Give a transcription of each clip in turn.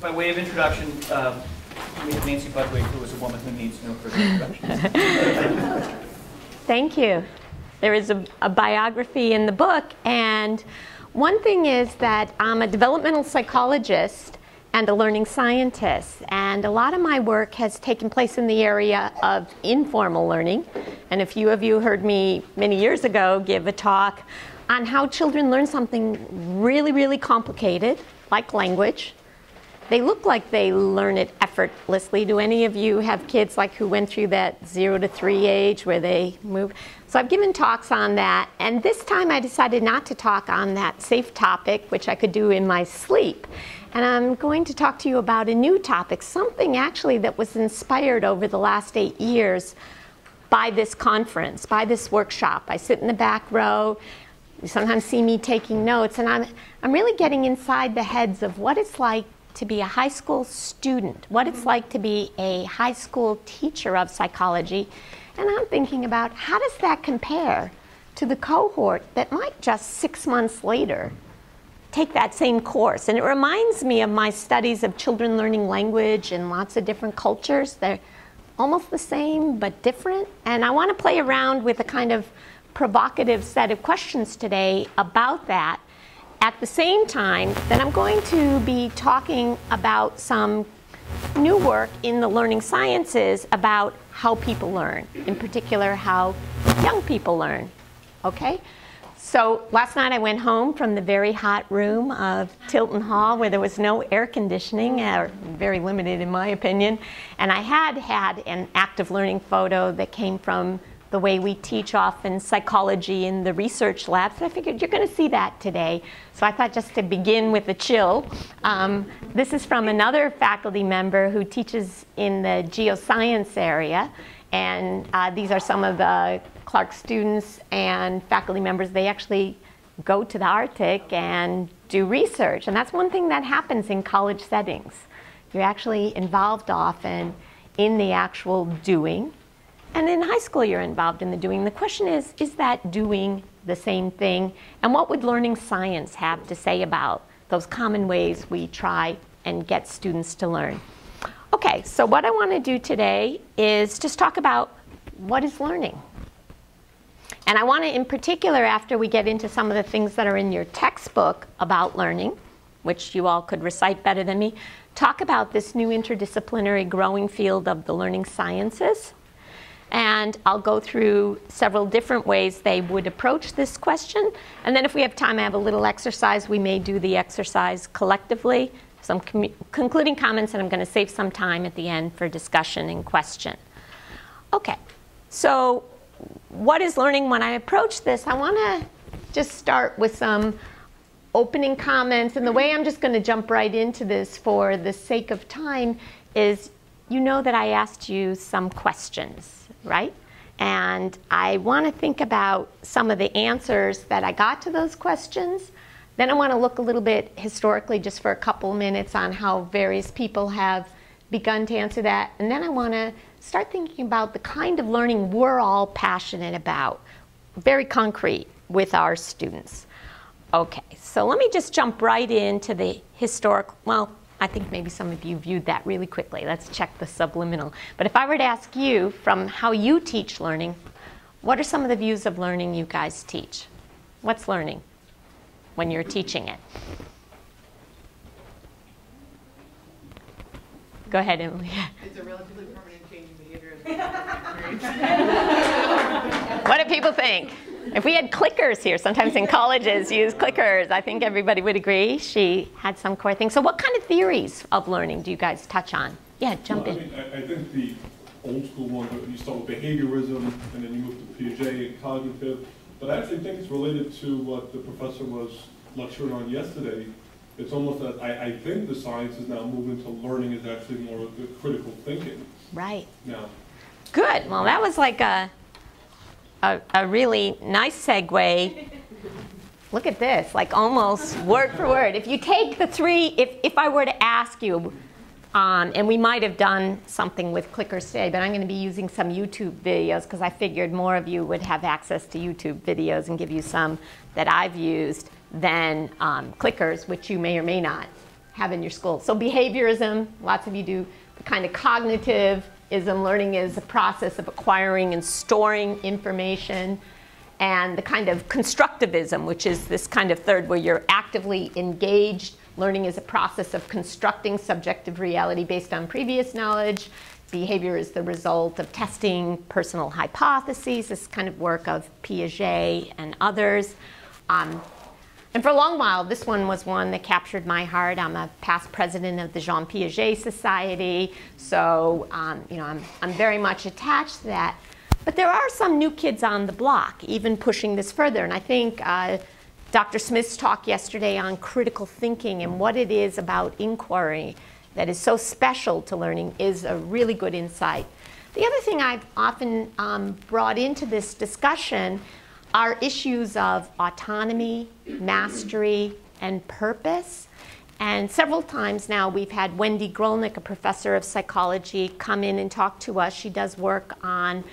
by way of introduction, um, we have Nancy Budwig, who is a woman who needs no further introduction. Thank you. There is a, a, biography in the book, and one thing is that I'm a developmental psychologist and a learning scientist, and a lot of my work has taken place in the area of informal learning. And a few of you heard me many years ago give a talk on how children learn something really, really complicated, like language, they look like they learn it effortlessly. Do any of you have kids like who went through that zero to three age where they move? So I've given talks on that, and this time I decided not to talk on that safe topic, which I could do in my sleep. And I'm going to talk to you about a new topic, something actually that was inspired over the last eight years by this conference, by this workshop. I sit in the back row. You sometimes see me taking notes, and I'm, I'm really getting inside the heads of what it's like to be a high school student, what it's like to be a high school teacher of psychology. And I'm thinking about how does that compare to the cohort that might just six months later take that same course. And it reminds me of my studies of children learning language in lots of different cultures. They're almost the same but different. And I want to play around with a kind of provocative set of questions today about that at the same time, then I'm going to be talking about some new work in the learning sciences about how people learn, in particular, how young people learn. Okay? So last night I went home from the very hot room of Tilton Hall where there was no air conditioning, or very limited in my opinion, and I had had an active learning photo that came from the way we teach often psychology in the research labs. And I figured you're going to see that today. So I thought just to begin with a chill, um, this is from another faculty member who teaches in the geoscience area. And uh, these are some of the Clark students and faculty members. They actually go to the Arctic and do research. And that's one thing that happens in college settings. You're actually involved often in the actual doing and in high school, you're involved in the doing. The question is, is that doing the same thing? And what would learning science have to say about those common ways we try and get students to learn? Okay, so what I want to do today is just talk about what is learning. And I want to, in particular, after we get into some of the things that are in your textbook about learning, which you all could recite better than me, talk about this new interdisciplinary growing field of the learning sciences and I'll go through several different ways they would approach this question. And then if we have time, I have a little exercise. We may do the exercise collectively. Some concluding comments, and I'm going to save some time at the end for discussion and question. Okay, so what is learning when I approach this? I want to just start with some opening comments. And the way I'm just going to jump right into this for the sake of time is you know that I asked you some questions right? And I want to think about some of the answers that I got to those questions. Then I want to look a little bit historically, just for a couple minutes, on how various people have begun to answer that. And then I want to start thinking about the kind of learning we're all passionate about, very concrete with our students. Okay, so let me just jump right into the historical, well, I think maybe some of you viewed that really quickly. Let's check the subliminal. But if I were to ask you from how you teach learning, what are some of the views of learning you guys teach? What's learning when you're teaching it? Go ahead, Emily. It's a relatively permanent change in behavior. what do people think? If we had clickers here, sometimes in colleges use clickers, I think everybody would agree she had some core things. So what kind of theories of learning do you guys touch on? Yeah, jump well, in. I, mean, I, I, think the old school one, you start with behaviorism, and then you move to Piaget and cognitive. But I actually think it's related to what the professor was lecturing on yesterday. It's almost that I, I think the science is now moving to learning is actually more of the critical thinking. Right. Now. Good. Well, that was like a a, a really nice segue. Look at this, like almost word for word. If you take the three, if, if I were to ask you, um, and we might have done something with clickers today, but I'm going to be using some YouTube videos because I figured more of you would have access to YouTube videos and give you some that I've used than um, clickers, which you may or may not have in your school. So behaviorism, lots of you do the kind of cognitivism, learning is a process of acquiring and storing information, and the kind of constructivism, which is this kind of third where you're actively engaged. Learning is a process of constructing subjective reality based on previous knowledge. Behavior is the result of testing personal hypotheses, this kind of work of Piaget and others. Um, and for a long while, this one was one that captured my heart. I'm a past president of the Jean Piaget Society, so um, you know I'm, I'm very much attached to that. But there are some new kids on the block, even pushing this further. And I think uh, Dr. Smith's talk yesterday on critical thinking and what it is about inquiry that is so special to learning is a really good insight. The other thing I've often um, brought into this discussion are issues of autonomy, mastery, and purpose. And several times now we've had Wendy Grolnick, a professor of psychology, come in and talk to us. She does work on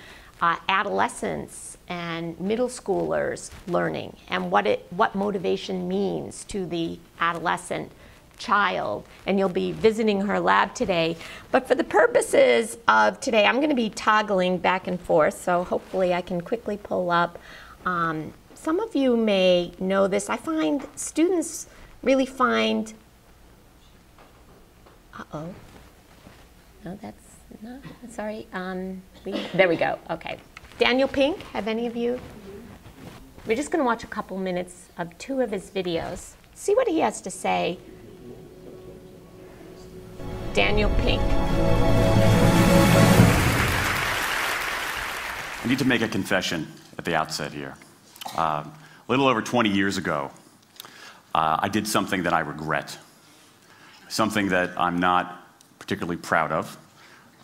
uh, adolescents and middle schoolers learning and what, it, what motivation means to the adolescent child. And you'll be visiting her lab today. But for the purposes of today, I'm going to be toggling back and forth, so hopefully I can quickly pull up. Um, some of you may know this. I find students really find, uh-oh, no, that's not, sorry, um, we, there we go, okay. Daniel Pink, have any of you? We're just going to watch a couple minutes of two of his videos. See what he has to say. Daniel Pink. I need to make a confession at the outset here. A little over 20 years ago, uh, I did something that I regret, something that I'm not particularly proud of,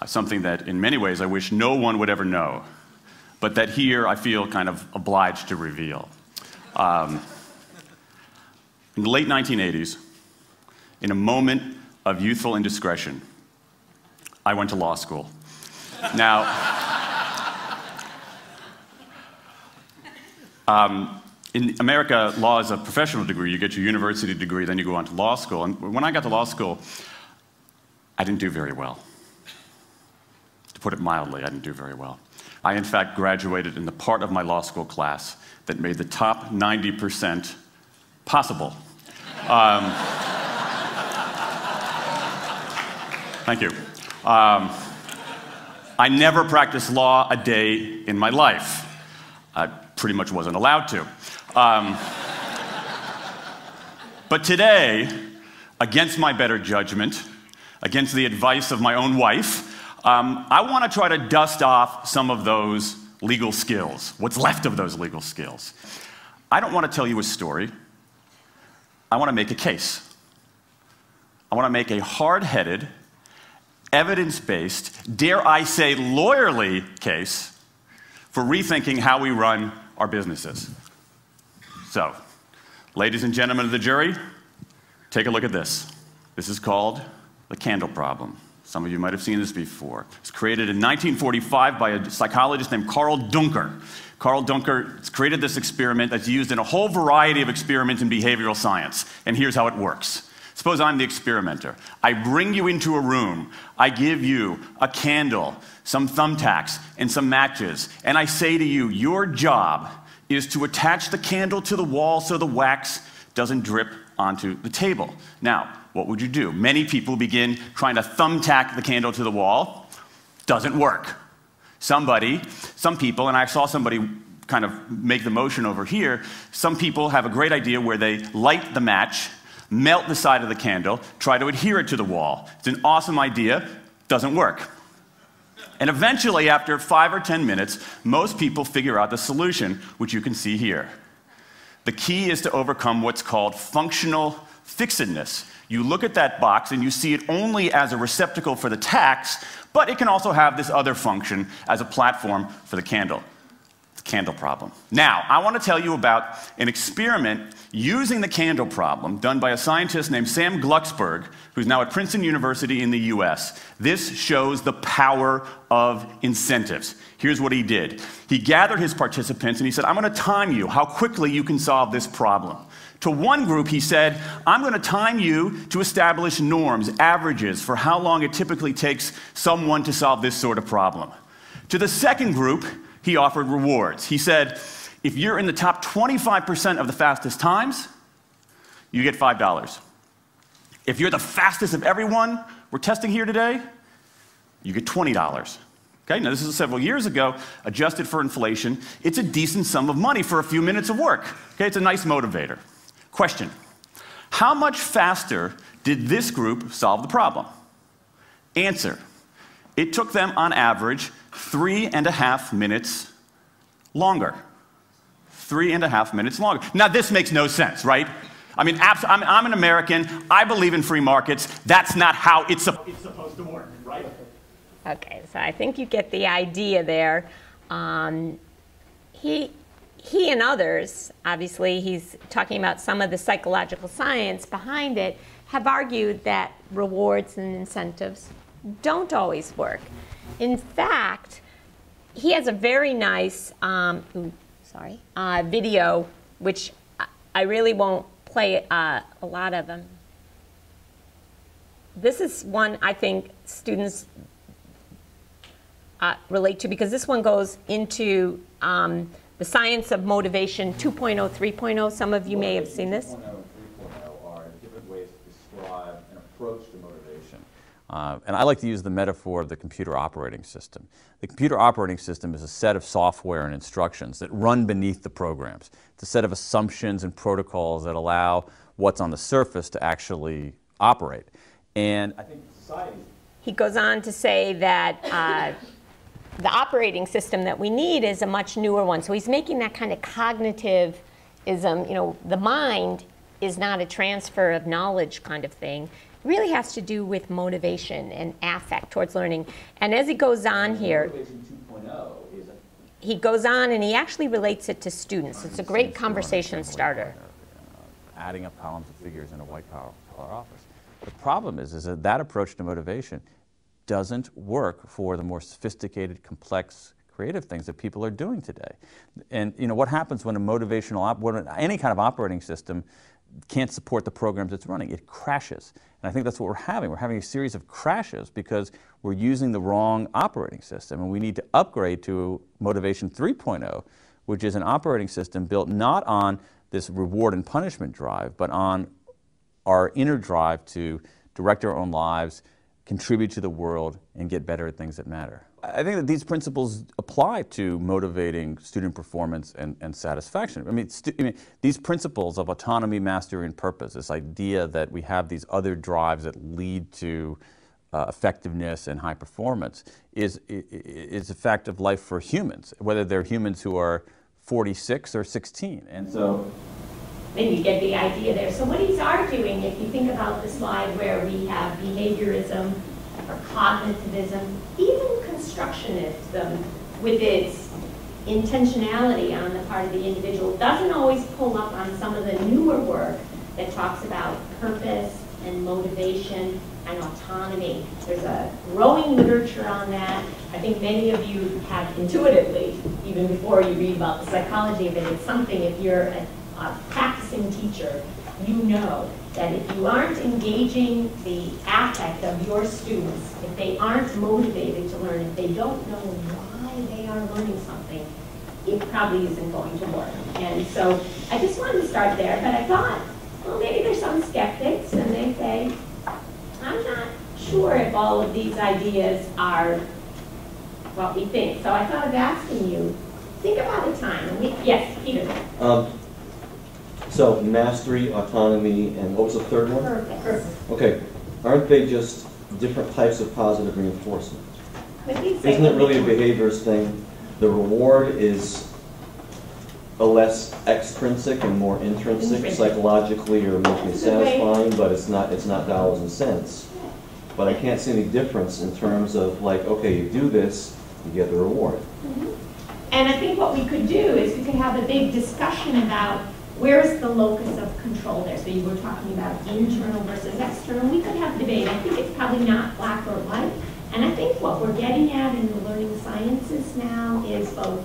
uh, something that in many ways I wish no one would ever know, but that here I feel kind of obliged to reveal. Um, in the late 1980s, in a moment of youthful indiscretion, I went to law school. Now, um, in America, law is a professional degree. You get your university degree, then you go on to law school. And when I got to law school, I didn't do very well. To put it mildly, I didn't do very well. I, in fact, graduated in the part of my law school class that made the top 90% possible. Um, thank you. Um, I never practiced law a day in my life. I pretty much wasn't allowed to. Um, but today, against my better judgment, against the advice of my own wife, um, I want to try to dust off some of those legal skills, what's left of those legal skills. I don't want to tell you a story. I want to make a case. I want to make a hard headed, evidence based, dare I say, lawyerly case for rethinking how we run our businesses. So, ladies and gentlemen of the jury, take a look at this. This is called the candle problem. Some of you might have seen this before. It's created in 1945 by a psychologist named Karl Duncker. Karl Duncker created this experiment that's used in a whole variety of experiments in behavioral science. And here's how it works. Suppose I'm the experimenter. I bring you into a room. I give you a candle, some thumbtacks, and some matches. And I say to you, your job is to attach the candle to the wall so the wax doesn't drip onto the table. Now, what would you do? Many people begin trying to thumbtack the candle to the wall. Doesn't work. Somebody, some people, and I saw somebody kind of make the motion over here, some people have a great idea where they light the match, melt the side of the candle, try to adhere it to the wall. It's an awesome idea, doesn't work. And eventually, after five or 10 minutes, most people figure out the solution, which you can see here. The key is to overcome what's called functional fixedness. You look at that box and you see it only as a receptacle for the tacks, but it can also have this other function as a platform for the candle. Candle problem. Now, I want to tell you about an experiment using the candle problem done by a scientist named Sam Glucksberg, who's now at Princeton University in the US. This shows the power of incentives. Here's what he did he gathered his participants and he said, I'm going to time you how quickly you can solve this problem. To one group, he said, I'm going to time you to establish norms, averages for how long it typically takes someone to solve this sort of problem. To the second group, he offered rewards. He said, if you're in the top 25% of the fastest times, you get $5. If you're the fastest of everyone we're testing here today, you get $20. Okay, now this is several years ago, adjusted for inflation. It's a decent sum of money for a few minutes of work. Okay, it's a nice motivator. Question How much faster did this group solve the problem? Answer It took them on average three and a half minutes longer. Three and a half minutes longer. Now, this makes no sense, right? I mean, I'm, I'm an American. I believe in free markets. That's not how it's, it's supposed to work, right? Okay, so I think you get the idea there. Um, he, he and others, obviously, he's talking about some of the psychological science behind it, have argued that rewards and incentives don't always work. In fact, he has a very nice, um, ooh, sorry, uh, video, which I really won't play uh, a lot of them. This is one I think students uh, relate to because this one goes into um, the science of motivation 2.0, 3.0. Some of you may have seen this. 2.0 3.0 are different ways to describe an approach. Uh, and I like to use the metaphor of the computer operating system. The computer operating system is a set of software and instructions that run beneath the programs. It's a set of assumptions and protocols that allow what's on the surface to actually operate. And I think society. He goes on to say that uh, the operating system that we need is a much newer one. So he's making that kind of cognitivism, you know, the mind is not a transfer of knowledge kind of thing. It really has to do with motivation and affect towards learning. And as he goes on here, he goes on and he actually relates it to students. It's a great conversation starter. Uh, adding up columns of figures in a white collar office. The problem is, is that that approach to motivation doesn't work for the more sophisticated, complex, creative things that people are doing today. And you know what happens when a motivational op- when any kind of operating system can't support the programs it's running? It crashes. And I think that's what we're having. We're having a series of crashes because we're using the wrong operating system, and we need to upgrade to Motivation 3.0, which is an operating system built not on this reward and punishment drive, but on our inner drive to direct our own lives, contribute to the world, and get better at things that matter. I think that these principles apply to motivating student performance and, and satisfaction. I mean, I mean, these principles of autonomy, mastery, and purpose, this idea that we have these other drives that lead to uh, effectiveness and high performance, is, is a fact of life for humans, whether they're humans who are 46 or 16. And so then you get the idea there. So what he's arguing, if you think about the slide where we have behaviorism or cognitivism, even constructionism with its intentionality on the part of the individual doesn't always pull up on some of the newer work that talks about purpose and motivation and autonomy. There's a growing literature on that. I think many of you have intuitively, even before you read about the psychology of it, it's something if you're a a practicing teacher, you know that if you aren't engaging the affect of your students, if they aren't motivated to learn, if they don't know why they are learning something, it probably isn't going to work. And so I just wanted to start there, but I thought, well, maybe there's some skeptics and they say, I'm not sure if all of these ideas are what we think. So I thought of asking you, think about a time. We, yes, Peter. Um, so mastery, autonomy, and what was the third one? Perfect. Okay, aren't they just different types of positive reinforcement? Isn't it really a behaviors thing? The reward is a less extrinsic and more intrinsic, Intrinsic. psychologically or emotionally That's a good satisfying, but it's not it's not dollars and cents. But I can't see any difference in terms of like, okay, you do this, you get the reward. Mm-hmm. And I think what we could do is we could have a big discussion about where is the locus of control there? So you were talking about internal versus external. We could have debate. I think it's probably not black or white. And I think what we're getting at in the learning sciences now is both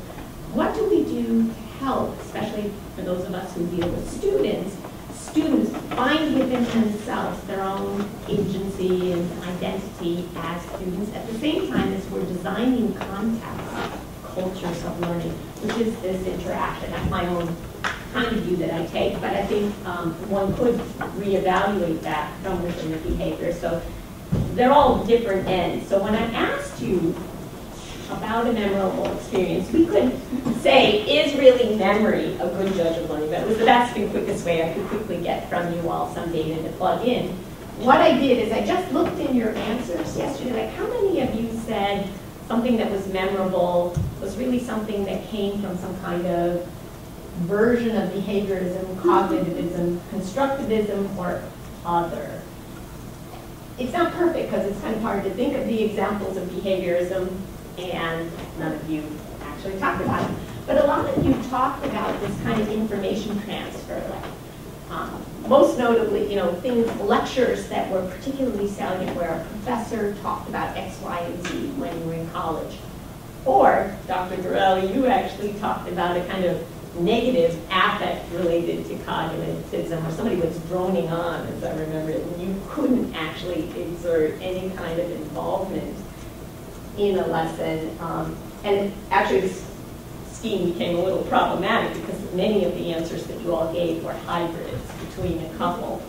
what do we do to help, especially for those of us who deal with students, students find within themselves their own agency and identity as students at the same time as we're designing contexts, cultures of learning, which is this interaction. That's my own kind of view that I take, but I think um, one could reevaluate that from within the behavior. So they're all different ends. So when I asked you about a memorable experience, we could say, is really memory a good judge of learning? That was the best and quickest way I could quickly get from you all some data to plug in. What I did is I just looked in your answers yesterday, like how many of you said something that was memorable was really something that came from some kind of version of behaviorism, cognitivism, constructivism, or other? It's not perfect because it's kind of hard to think of the examples of behaviorism and none of you actually talked about it. But a lot of you talked about this kind of information transfer, like um, most notably, you know, things, lectures that were particularly salient where a professor talked about X, Y, and Z when you were in college. Or, Dr. Durrell, you actually talked about a kind of negative affect related to cognitivism, where somebody was droning on, as I remember it, and you couldn't actually exert any kind of involvement in a lesson. Um, and actually, this scheme became a little problematic because many of the answers that you all gave were hybrids between a couple.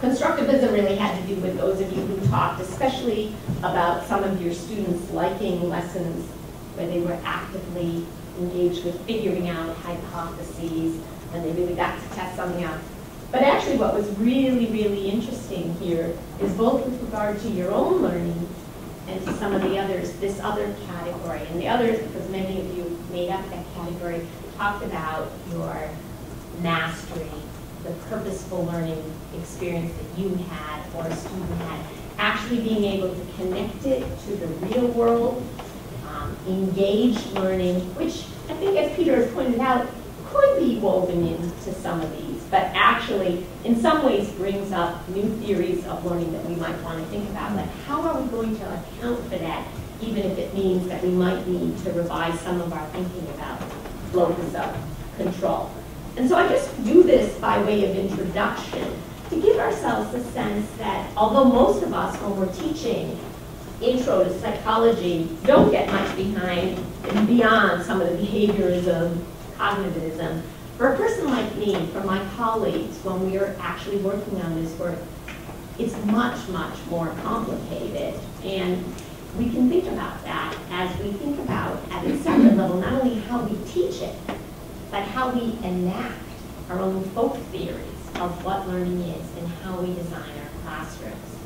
Constructivism really had to do with those of you who talked, especially about some of your students liking lessons where they were actively engaged with figuring out hypotheses and they really got to test something out. But actually what was really, really interesting here is both with regard to your own learning and to some of the others, this other category. And the others, because many of you made up that category, talked about your mastery, the purposeful learning experience that you had or a student had, actually being able to connect it to the real world, um, engaged learning, which I think as Peter has pointed out, could be woven into some of these, but actually in some ways brings up new theories of learning that we might want to think about. Like how are we going to account for that, even if it means that we might need to revise some of our thinking about locus of control. And so I just do this by way of introduction to give ourselves a sense that although most of us, when we're teaching intro to psychology, don't get much behind and beyond some of the behaviorism, cognitivism. For a person like me, for my colleagues, when we are actually working on this work, it's much, much more complicated. And we can think about that as we think about, at a separate level, not only how we teach it, but how we enact our own folk theories of what learning is and how we design our classrooms.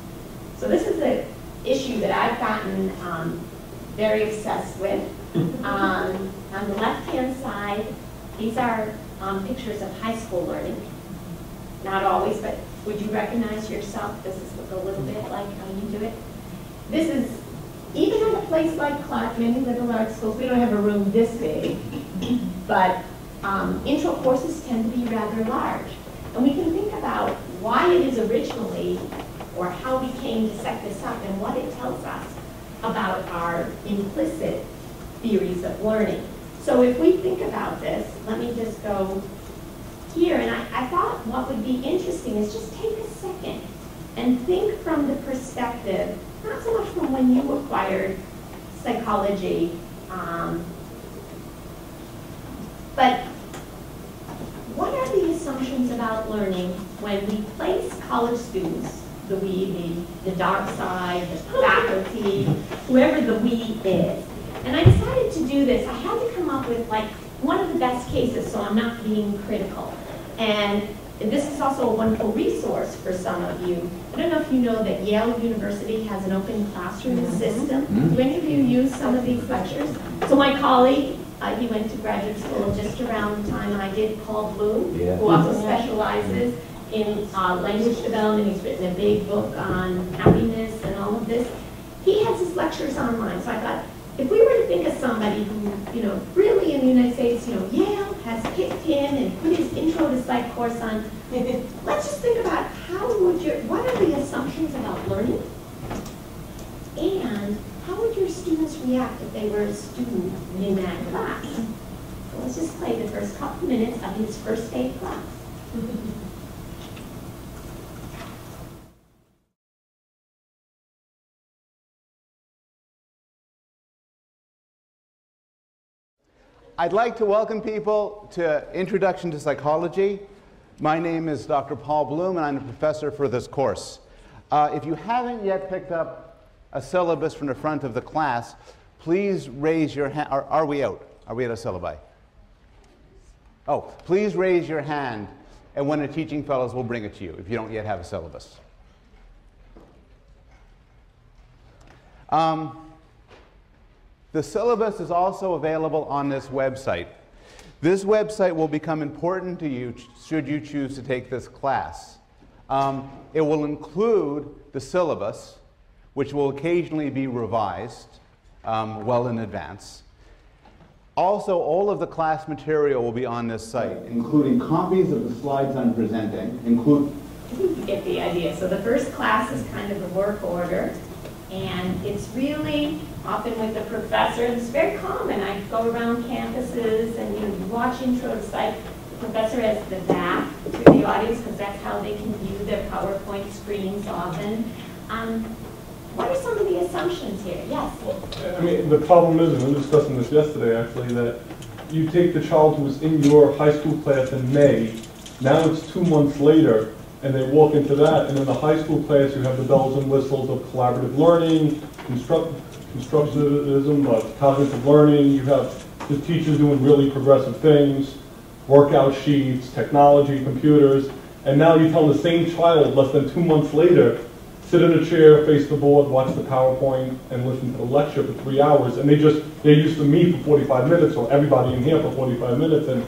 So this is an issue that I've gotten um, very obsessed with. Um, on the left-hand side, these are um, pictures of high school learning. Not always, but would you recognize yourself? Does this look a little bit like how you do it? This is, even at a place like Clark, many liberal arts schools, we don't have a room this big, but um, intro courses tend to be rather large. And we can think about why it is originally, or how we came to set this up, and what it tells us about our implicit theories of learning. So if we think about this, let me just go here, and I, I thought what would be interesting is just take a second and think from the perspective, not so much from when you acquired psychology, um, but what are the assumptions about learning when we place college students, the we, the, the dark side, the faculty, whoever the we is? And I decided to do this. I had to come up with like one of the best cases so I'm not being critical. And this is also a wonderful resource for some of you. I don't know if you know that Yale University has an open classroom mm -hmm. system. Do any of you use some of these lectures? So my colleague, uh, he went to graduate school just around the time I did, Paul Bloom, Yeah. who also specializes in uh, language development. He's written a big book on happiness and all of this. He has his lectures online, so I thought, if we were to think of somebody who, you know, really in the United States, you know, Yale has kicked in and put his intro to psych course on, let's just think about how would your, what are the assumptions about learning? And how would your students react if they were a student in that class? Let's just play the first couple minutes of his first day class. I'd like to welcome people to Introduction to Psychology. My name is Dr. Paul Bloom, and I'm the professor for this course. Uh, if you haven't yet picked up a syllabus from the front of the class, please raise your hand. Are, are we out? Are we at a syllabi? Oh, please raise your hand, and one of the teaching fellows will bring it to you if you don't yet have a syllabus. Um, the syllabus is also available on this website. This website will become important to you should you choose to take this class. Um, it will include the syllabus, which will occasionally be revised um, well in advance. Also, all of the class material will be on this site, including copies of the slides I'm presenting, include I think you get the idea. So the first class is kind of the work order, and it's really often with the professor. It's very common. I go around campuses and you watch intro to psych. The professor has the back to the audience because that's how they can view their PowerPoint screens often. Um, what are some of the assumptions here? Yes. I mean, the problem is, and we were discussing this yesterday actually, that you take the child who was in your high school class in May, now it's two months later, and they walk into that, and in the high school class, you have the bells and whistles of collaborative learning, construct, constructivism, uh, cognitive learning, you have the teachers doing really progressive things, workout sheets, technology, computers, and now you tell the same child less than two months later, sit in a chair, face the board, watch the PowerPoint, and listen to the lecture for three hours, and they just, they're used to me for 45 minutes, or everybody in here for 45 minutes, and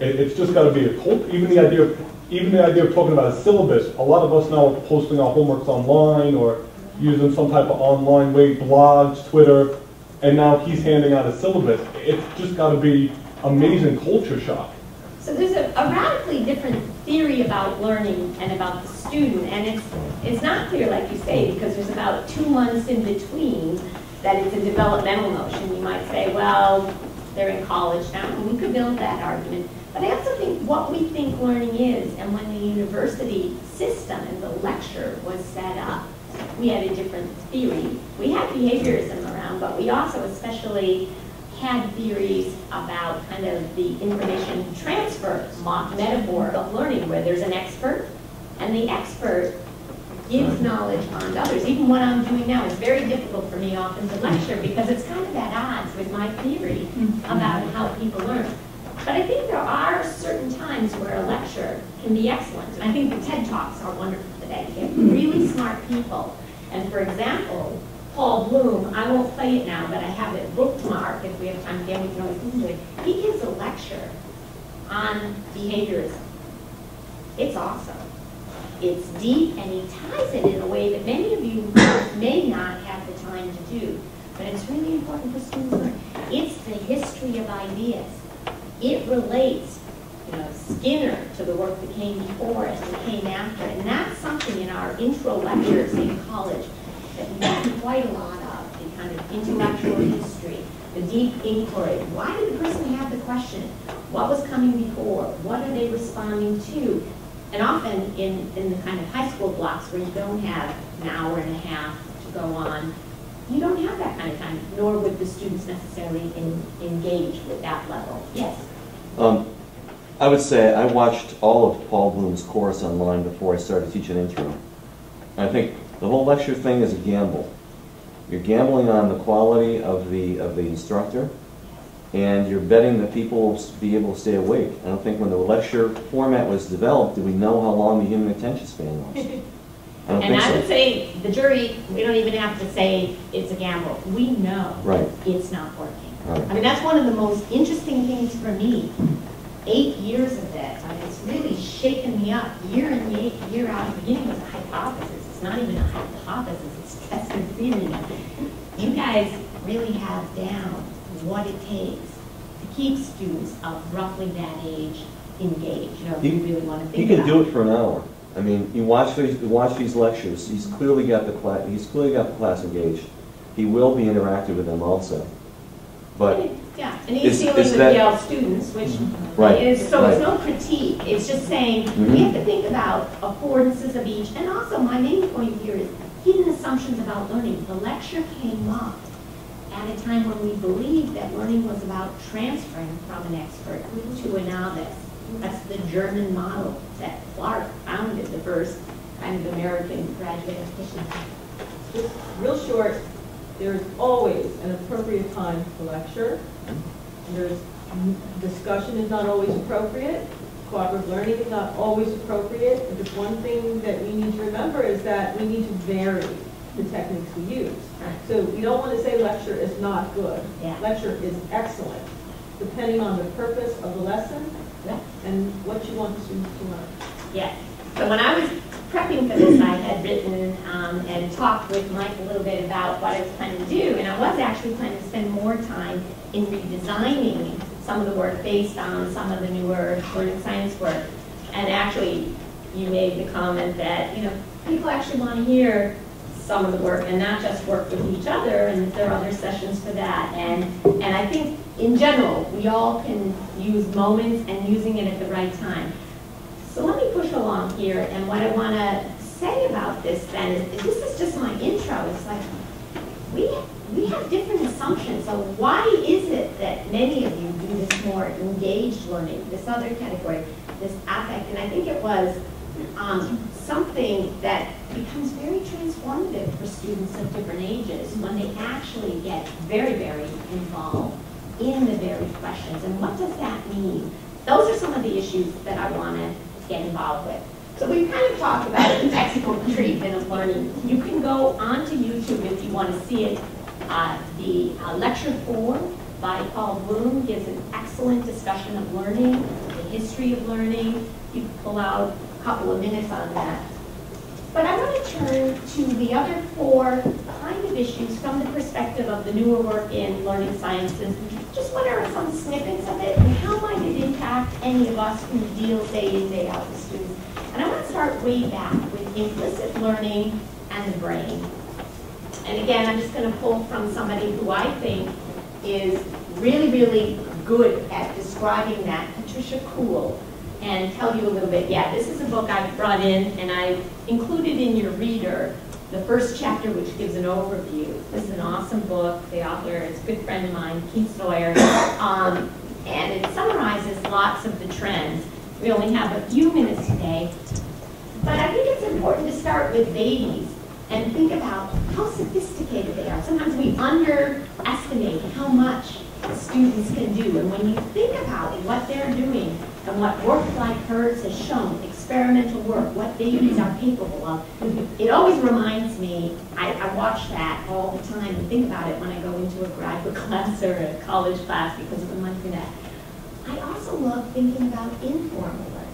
it, it's just got to be a cult, even the idea of even the idea of talking about a syllabus, a lot of us now are posting our homeworks online or using some type of online way, blogs, Twitter, and now he's handing out a syllabus. It's just got to be amazing culture shock. So there's a, a, radically different theory about learning and about the student, and it's it's not clear, like you say, because there's about two months in between that it's a developmental notion. You might say, well, they're in college now, and we could build that argument. But I also think what we think learning is, and when the university system and the lecture was set up, we had a different theory. We had behaviorism around, but we also especially had theories about kind of the information transfer metaphor of learning, where there's an expert, and the expert gives knowledge on to others. Even what I'm doing now is very difficult for me often to lecture because it's kind of at odds with my theory mm-hmm. about how people learn. But I think there are certain times where a lecture can be excellent. And I think the TED Talks are wonderful today. You have hmm. really smart people. And for example, Paul Bloom, I won't play it now, but I have it bookmarked. If we have time again, we can always listen to it. He gives a lecture on behaviorism. It's awesome. It's deep, and he ties it in a way that many of you may not have the time to do. But it's really important for students to learn. It's the history of ideas it relates, you know, Skinner to the work that came before and came after. And that's something in our intro lectures in college that we do quite a lot of, the kind of intellectual history, the deep inquiry. Why did the person have the question? What was coming before? What are they responding to? And often in, in the kind of high school blocks where you don't have an hour and a half to go on, you don't have that kind of time, nor would the students necessarily in, engage with that level. Yes? Um, I would say I watched all of Paul Bloom's course online before I started teaching intro. And I think the whole lecture thing is a gamble. You're gambling on the quality of the, of the instructor, and you're betting that people will be able to stay awake. I don't think when the lecture format was developed, did we know how long the human attention span was. I and I so. would say the jury, we don't even have to say it's a gamble. We know right. it's not working. Right. I mean, that's one of the most interesting things for me. Eight years of this, I mean, it's really shaken me up year in, year out. The beginning was a hypothesis. It's not even a hypothesis, it's tested theory. You guys really have down what it takes to keep students of roughly that age engaged. You know, he, you really want to think He can do it for an hour. I mean, you watch these, watch these lectures. He's clearly got the class. He's clearly got the class engaged. He will be interactive with them also. But yeah, and he's is, dealing is with that, Yale students, which right, is so right. it's no critique. It's just saying mm -hmm. we have to think about affordances of each, and also my main point here is hidden assumptions about learning. The lecture came up at a time when we believed that learning was about transferring from an expert to a novice. That's the German model that Clark founded, the first kind of American graduate education. Just real short, there is always an appropriate time to lecture. Mm-hmm. There's, discussion is not always appropriate. Cooperative learning is not always appropriate. But just one thing that we need to remember is that we need to vary the techniques we use. So we don't want to say lecture is not good. Yeah. Lecture is excellent, depending on the purpose of the lesson Yeah. and what you want students to learn. Yes. So when I was prepping for this, I had written um, and talked with Mike a little bit about what I was planning to do, and I was actually planning to spend more time in redesigning some of the work based on some of the newer learning science work. And actually, you made the comment that, you know, people actually want to hear some of the work and not just work with each other, and there are other sessions for that. And, and I think, in general, we all can use moments and using it at the right time. So let me push along here, and what I want to say about this then is, this is just my intro. It's like, we, we have different assumptions. So why is it that many of you do this more engaged learning, this other category, this affect? And I think it was um, something that becomes very transformative for students of different ages when they actually get very, very involved in the very questions. And what does that mean? Those are some of the issues that I want to get involved with. So we kind of talked about the technical treatment of learning. You can go onto YouTube if you want to see it. Uh, the uh, lecture four by Paul Bloom gives an excellent discussion of learning, the history of learning. You can pull out couple of minutes on that. But I want to turn to the other four kind of issues from the perspective of the newer work in learning sciences. Just what are some snippets of it and how might it impact any of us who deal day in, day out with students? And I want to start way back with implicit learning and the brain. And again, I'm just going to pull from somebody who I think is really, really good at describing that, Patricia Kuhl, and tell you a little bit. Yeah, this is a book I brought in, and I included in your reader the first chapter, which gives an overview. This is an awesome book. The author is a good friend of mine, Keith Sawyer, um, and it summarizes lots of the trends. We only have a few minutes today, but I think it's important to start with babies and think about how sophisticated they are. Sometimes we underestimate how much students can do. And when you think about what they're doing and what work like hers has shown, experimental work, what babies mm-hmm. are capable of, it always reminds me, I, I watch that all the time and think about it when I go into a graduate class or a college class because it reminds me that. I also love thinking about informal learning.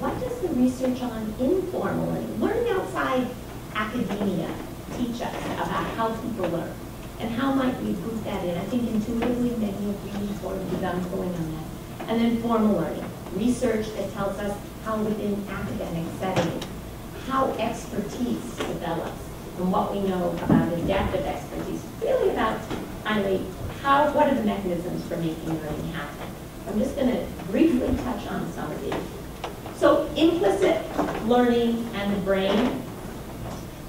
What does the research on informal learning, learning outside academia, teach us about how people learn? And how might we group that in? I think intuitively, many of you have already begun pulling on that. And then formal learning, research that tells us how within academic settings, how expertise develops and what we know about adaptive expertise, really about finally how, what are the mechanisms for making learning happen. I'm just going to briefly touch on some of these. So implicit learning and the brain.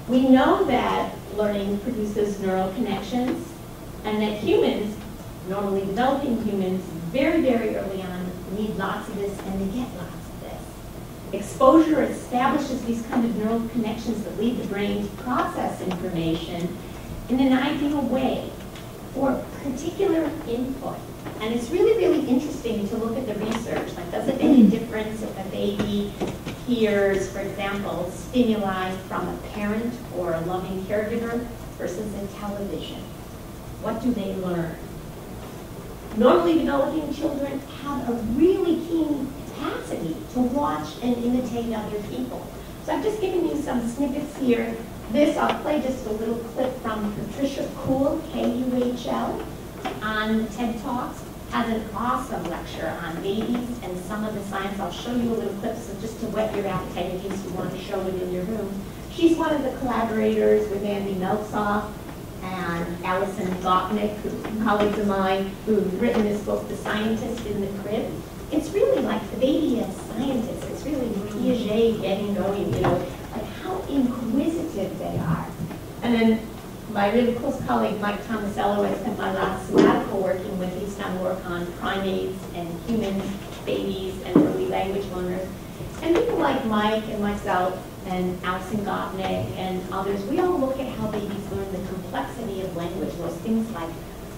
We know that learning produces neural connections and that humans, normally developing humans, very, very early on need lots of this and they get lots of this. Exposure establishes these kind of neural connections that lead the brain to process information in an ideal way for particular input. And it's really, really interesting to look at the research. Like, does it make a difference if a baby hears, for example, stimuli from a parent or a loving caregiver versus a television? What do they learn? Normally developing children have a really keen capacity to watch and imitate other people. So I've just given you some snippets here. This, I'll play just a little clip from Patricia Kuhl, K-U-H-L, on TED Talks has an awesome lecture on babies and some of the science. I'll show you a little clip so just to whet your appetite in case you want to show it in your room. She's one of the collaborators with Andy Meltzoff and Alison Gopnik, colleagues of mine, who've written this book, The Scientist in the Crib. It's really like the baby as scientists. It's really Piaget getting going, you know, like how inquisitive they are. And then my really close colleague Mike Tomasello, I spent my last sabbatical working with. He's done work on primates and human babies and early language learners. And people like Mike and myself and Alison Gopnik and others, we all look at how babies learn the complexity of language. Those things like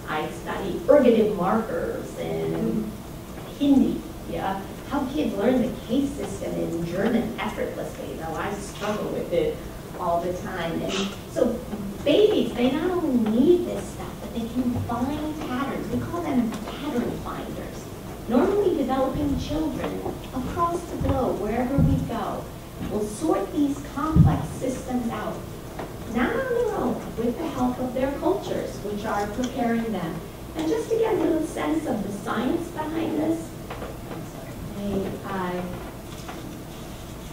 I study ergative markers and Hindi, yeah, how kids learn the case system in German effortlessly, though I struggle with it all the time. And so babies, they not only need this stuff, but they can find patterns. We call them pattern finders. Normally developing children across the globe, wherever we go, will sort these complex systems out, not on their own, with the help of their cultures, which are preparing them. And just to get a little sense of the science behind this, I, I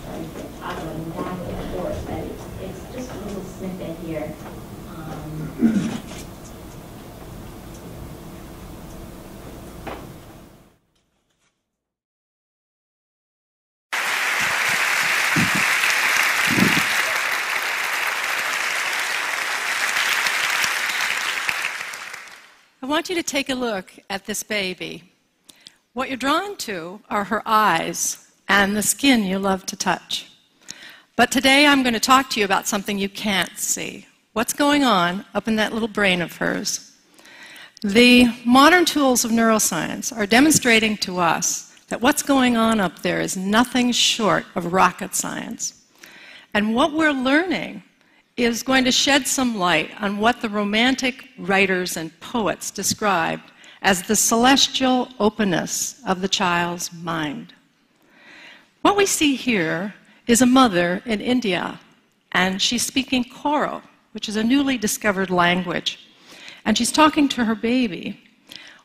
sorry for toggling back and forth, but it's, it's just a little snippet here. Um, I want you to take a look at this baby. What you're drawn to are her eyes and the skin you love to touch. But today I'm going to talk to you about something you can't see. What's going on up in that little brain of hers? The modern tools of neuroscience are demonstrating to us that what's going on up there is nothing short of rocket science. And what we're learning is going to shed some light on what the Romantic writers and poets described as the celestial openness of the child's mind. What we see here is a mother in India, and she's speaking Koro, which is a newly discovered language. And she's talking to her baby.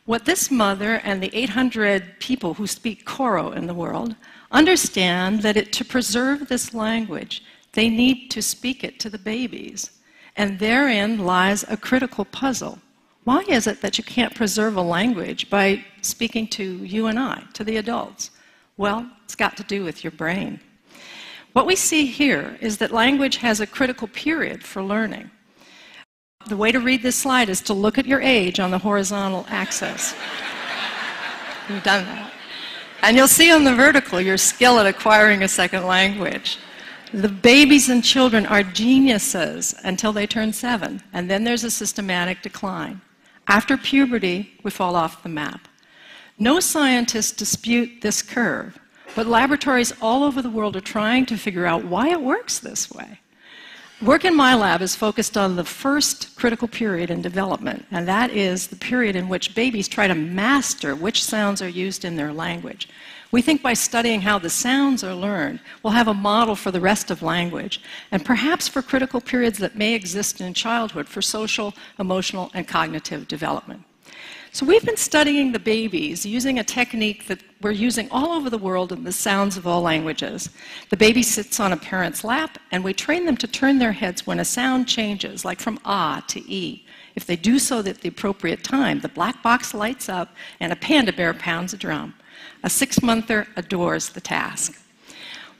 What this mother and the 800 people who speak Koro in the world understand that it, to preserve this language, they need to speak it to the babies. And therein lies a critical puzzle. Why is it that you can't preserve a language by speaking to you and I, to the adults? Well, it's got to do with your brain. What we see here is that language has a critical period for learning. The way to read this slide is to look at your age on the horizontal axis. You've done that. And you'll see on the vertical your skill at acquiring a second language. The babies and children are geniuses until they turn seven, and then there's a systematic decline. After puberty, we fall off the map. No scientists dispute this curve, but laboratories all over the world are trying to figure out why it works this way. Work in my lab is focused on the first critical period in development, and that is the period in which babies try to master which sounds are used in their language. We think by studying how the sounds are learned, we'll have a model for the rest of language, and perhaps for critical periods that may exist in childhood for social, emotional, and cognitive development. So we've been studying the babies using a technique that we're using all over the world in the sounds of all languages. The baby sits on a parent's lap, and we train them to turn their heads when a sound changes, like from ah to e. If they do so at the appropriate time, the black box lights up and a panda bear pounds a drum. A six monther adores the task.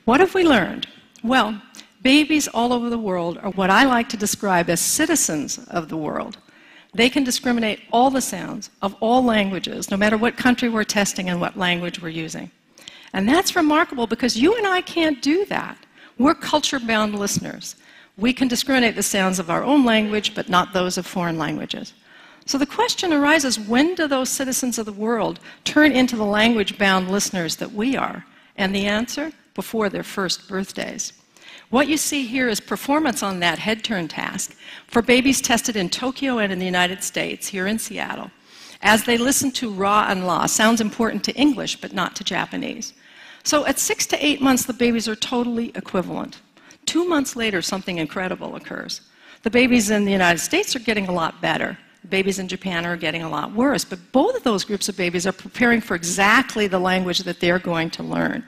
What have we learned? Well, babies all over the world are what I like to describe as citizens of the world. They can discriminate all the sounds of all languages, no matter what country we're testing and what language we're using. And that's remarkable because you and I can't do that. We're culture bound listeners. We can discriminate the sounds of our own language, but not those of foreign languages. So the question arises when do those citizens of the world turn into the language bound listeners that we are? And the answer? Before their first birthdays. What you see here is performance on that head turn task for babies tested in Tokyo and in the United States, here in Seattle, as they listen to Ra and La. Sounds important to English, but not to Japanese. So at six to eight months, the babies are totally equivalent. Two months later, something incredible occurs. The babies in the United States are getting a lot better babies in Japan are getting a lot worse. But both of those groups of babies are preparing for exactly the language that they're going to learn.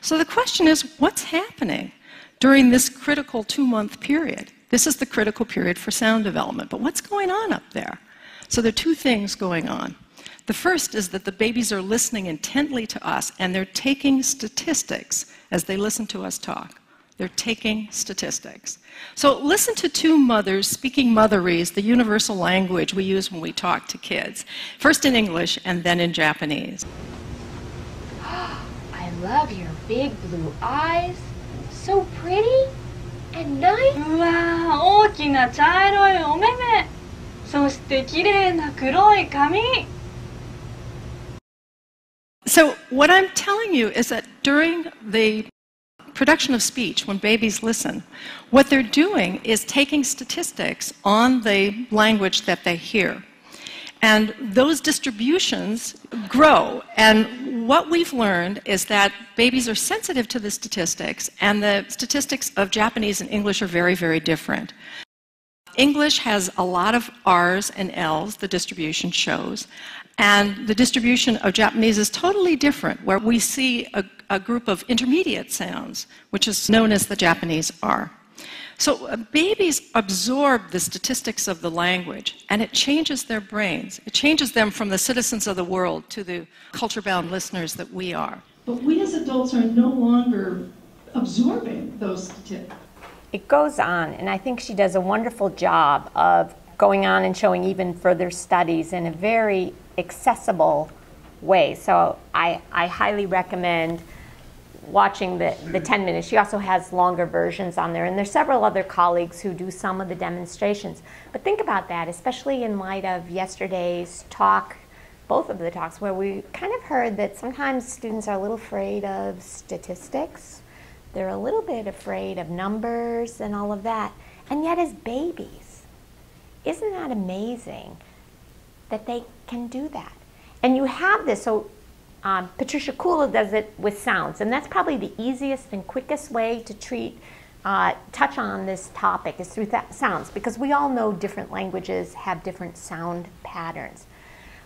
So the question is what's happening during this critical two month period? This is the critical period for sound development. But what's going on up there? So there are two things going on. The first is that the babies are listening intently to us and they're taking statistics as they listen to us talk. They're taking statistics. So listen to two mothers speaking motherese, the universal language we use when we talk to kids, first in English and then in Japanese. I love your big blue eyes. So pretty and nice. うわー大きな茶色いお目目そして綺麗な黒い髪 So, what I'm telling you is that during the production of speech, when babies listen, what they're doing is taking statistics on the language that they hear. And those distributions grow. And what we've learned is that babies are sensitive to the statistics, and the statistics of Japanese and English are very, very different. English has a lot of R's and L's, the distribution shows, and the distribution of Japanese is totally different, where we see a, a group of intermediate sounds, which is known as the Japanese R. So uh, babies absorb the statistics of the language, and it changes their brains. It changes them from the citizens of the world to the culture bound listeners that we are. But we as adults are no longer absorbing those statistics. It goes on, and I think she does a wonderful job of going on and showing even further studies in a very accessible way. So I, I highly recommend watching the, the 10 minutes. She also has longer versions on there, and there's several other colleagues who do some of the demonstrations. But think about that, especially in light of yesterday's talk, both of the talks, where we kind of heard that sometimes students are a little afraid of statistics. They're a little bit afraid of numbers and all of that. And yet, as babies, isn't that amazing that they can do that? And you have this, so um, Patricia Kuhl does it with sounds, and that's probably the easiest and quickest way to treat, uh, touch on this topic is through th- sounds, because we all know different languages have different sound patterns.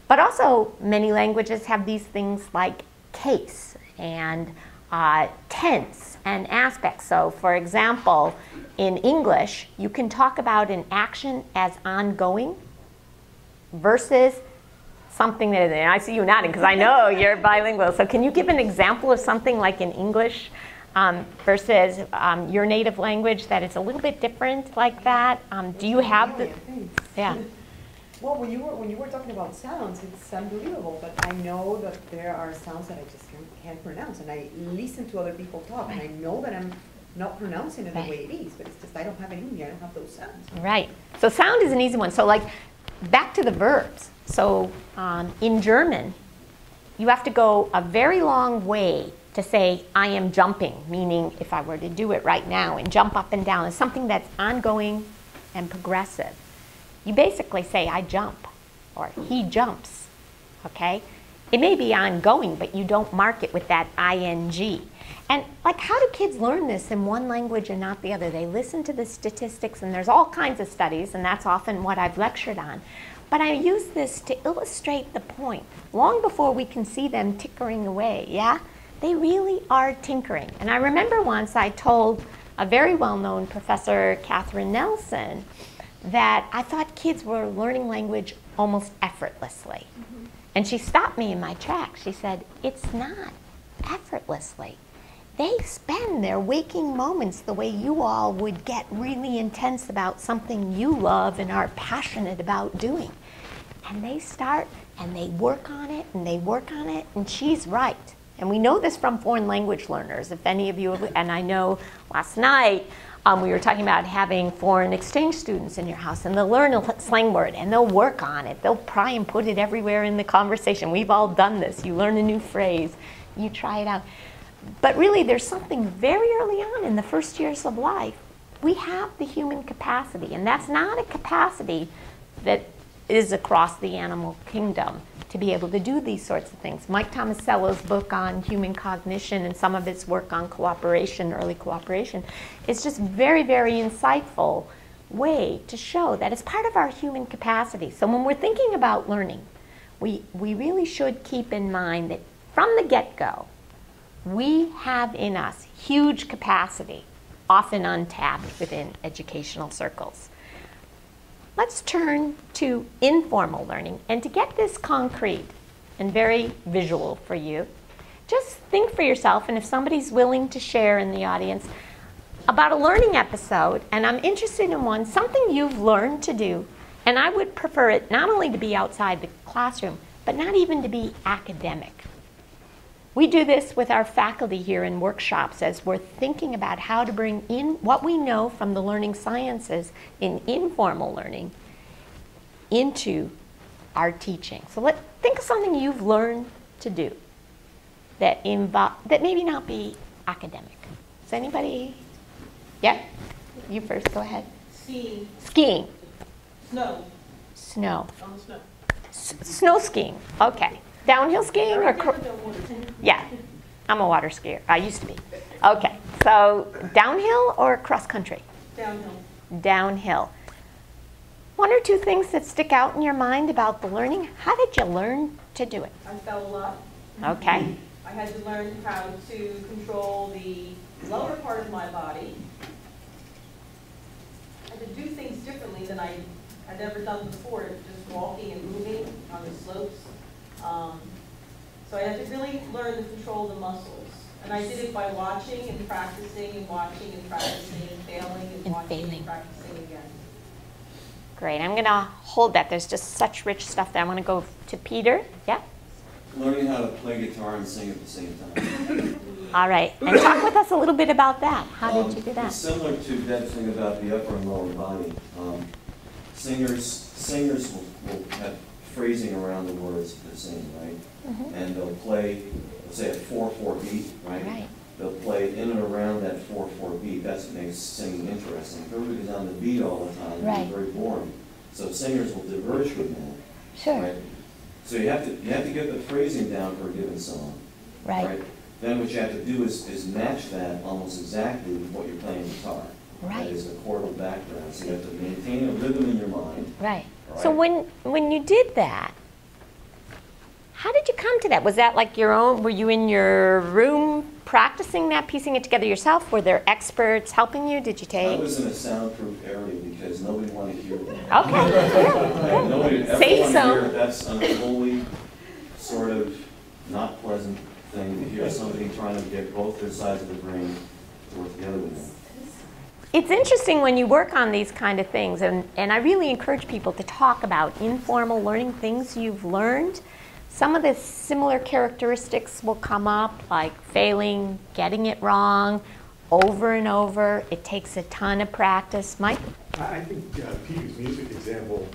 But also, many languages have these things like case and uh, tense and aspects. So, for example, in English, you can talk about an action as ongoing versus something that, and I see you nodding because I know you're bilingual. So, can you give an example of something like in English um, versus um, your native language that is a little bit different like that? Um, do you have the. Yeah. Well, when you were when you were talking about sounds, it's unbelievable. But I know that there are sounds that I just can't, can't pronounce, and I listen to other people talk, and I know that I'm not pronouncing it Right. the way it is. But it's just I don't have it in me. I don't have those sounds. Right. So sound is an easy one. So like back to the verbs. So um, in German, you have to go a very long way to say I am jumping, meaning if I were to do it right now and jump up and down, it's something that's ongoing and progressive. You basically say I jump or he jumps. Okay? It may be ongoing, but you don't mark it with that ing. And like, how do kids learn this in one language and not the other? They listen to the statistics, and there's all kinds of studies, and that's often what I've lectured on. But I use this to illustrate the point. Long before we can see them tinkering away, yeah? They really are tinkering. And I remember once I told a very well known professor, Catherine Nelson, that I thought kids were learning language almost effortlessly. Mm-hmm. And she stopped me in my tracks. She said, It's not effortlessly. They spend their waking moments the way you all would get really intense about something you love and are passionate about doing. And they start and they work on it and they work on it, and she's right. And we know this from foreign language learners. If any of you, have, and I know last night um, we were talking about having foreign exchange students in your house, and they'll learn a slang word and they'll work on it. They'll try and put it everywhere in the conversation. We've all done this. You learn a new phrase, you try it out. But really, there's something very early on in the first years of life. We have the human capacity, and that's not a capacity that is across the animal kingdom to be able to do these sorts of things. Mike Tomasello's book on human cognition and some of his work on cooperation, early cooperation, is just very, very insightful way to show that it's part of our human capacity. So when we're thinking about learning, we, we really should keep in mind that from the get-go, we have in us huge capacity, often untapped within educational circles. Let's turn to informal learning. And to get this concrete and very visual for you, just think for yourself, and if somebody's willing to share in the audience, about a learning episode, and I'm interested in one, something you've learned to do, and I would prefer it not only to be outside the classroom, but not even to be academic. We do this with our faculty here in workshops as we're thinking about how to bring in what we know from the learning sciences in informal learning into our teaching. So let think of something you've learned to do that involve that maybe not be academic. Does anybody? Yeah, you first. Go ahead. Skiing, Skiing, snow, snow, on the snow. S- snow skiing. Okay, downhill skiing or yeah. I'm a water skier. I used to be. Okay, so downhill or cross country? Downhill. Downhill. One or two things that stick out in your mind about the learning. How did you learn to do it? I fell a lot. Okay. I had to learn how to control the lower part of my body. I had to do things differently than I had ever done before, just walking and moving on the slopes. Um, So I had to really learn to control the muscles. And I did it by watching and practicing and watching and practicing and failing and And watching failing. and practicing again. Great. I'm going to hold that. There's just such rich stuff there. I want to go to Peter. Yeah? Learning how to play guitar and sing at the same time. All right. And talk with us a little bit about that. How Um, did you do It's that? similar to that thing about the upper and lower body. Um, Singers, singers will, will have phrasing around the words they're singing, right? Mhm. And they'll play, let's say a four-four beat, right? Right. They'll play in and around that four-four beat. That's what makes singing interesting. If everybody's on the beat all the time, Right. it's very boring. So singers will diverge from that. Sure. right? So you have to, you have to get the phrasing down for a given song. Right. Then what you have to do is, is match that almost exactly with what you're playing guitar. Right. That is the chordal background, so you have to maintain a rhythm in your mind. Right. All So when when you did that, how did you come to that? Was that like your own? Were you in your room practicing that, piecing it together yourself? Were there experts helping you? Did you take? I was in a soundproof area because nobody wanted to hear that. Okay. And Nobody Safe want to hear zone. That's a wholly sort of not pleasant thing to hear somebody trying to get both their sides of the brain to work together with them. It's interesting when you work on these kind of things, and, and I really encourage people to talk about informal learning, things you've learned. Some of the similar characteristics will come up, like failing, getting it wrong, over and over. It takes a ton of practice. Mike? I think uh, Peter's music example,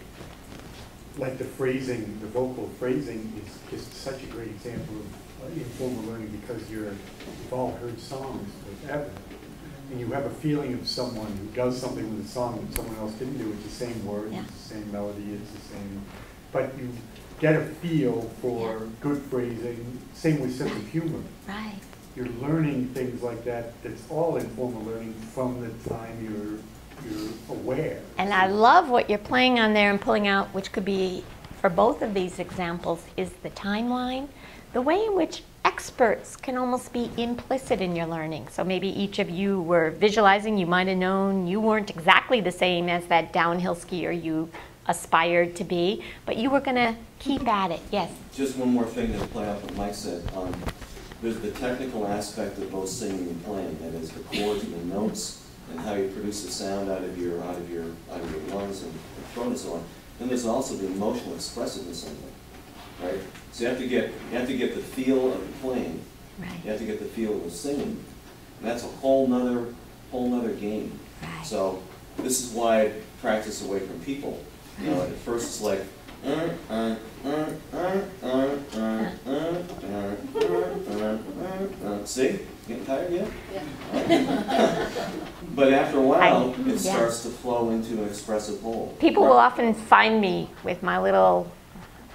like the phrasing, the vocal phrasing is, just such a great example of uh, informal learning because you're, you've all heard songs forever. And you have a feeling of someone who does something with a song that someone else didn't do. It's the same words, Yeah. it's the same melody, it's the same, but you get a feel for good phrasing, same with sense of humor. Right. You're learning things like that, that's all informal learning from the time you're, you're aware. And I love what you're playing on there and pulling out, which could be for both of these examples, is the timeline. The way in which experts can almost be implicit in your learning. So maybe each of you were visualizing, you might have known you weren't exactly the same as that downhill skier you aspired to be, but you were going to keep at it. Yes. Just one more thing to play off what Mike said. Um, There's the technical aspect of both singing and playing, that is the chords and the notes, and how you produce the sound out of your, out of your, out of your lungs and the throat and so on. Then there's also the emotional expressiveness of it, right? So you have to get you have to get the feel of the playing. Right. You have to get the feel of the singing. And that's a whole nother whole nother game. Right. So this is why I practice away from people. You know, at first it's like See? Getting tired yet? Yeah. But after a while, it starts to flow into an expressive whole. People will often find me with my little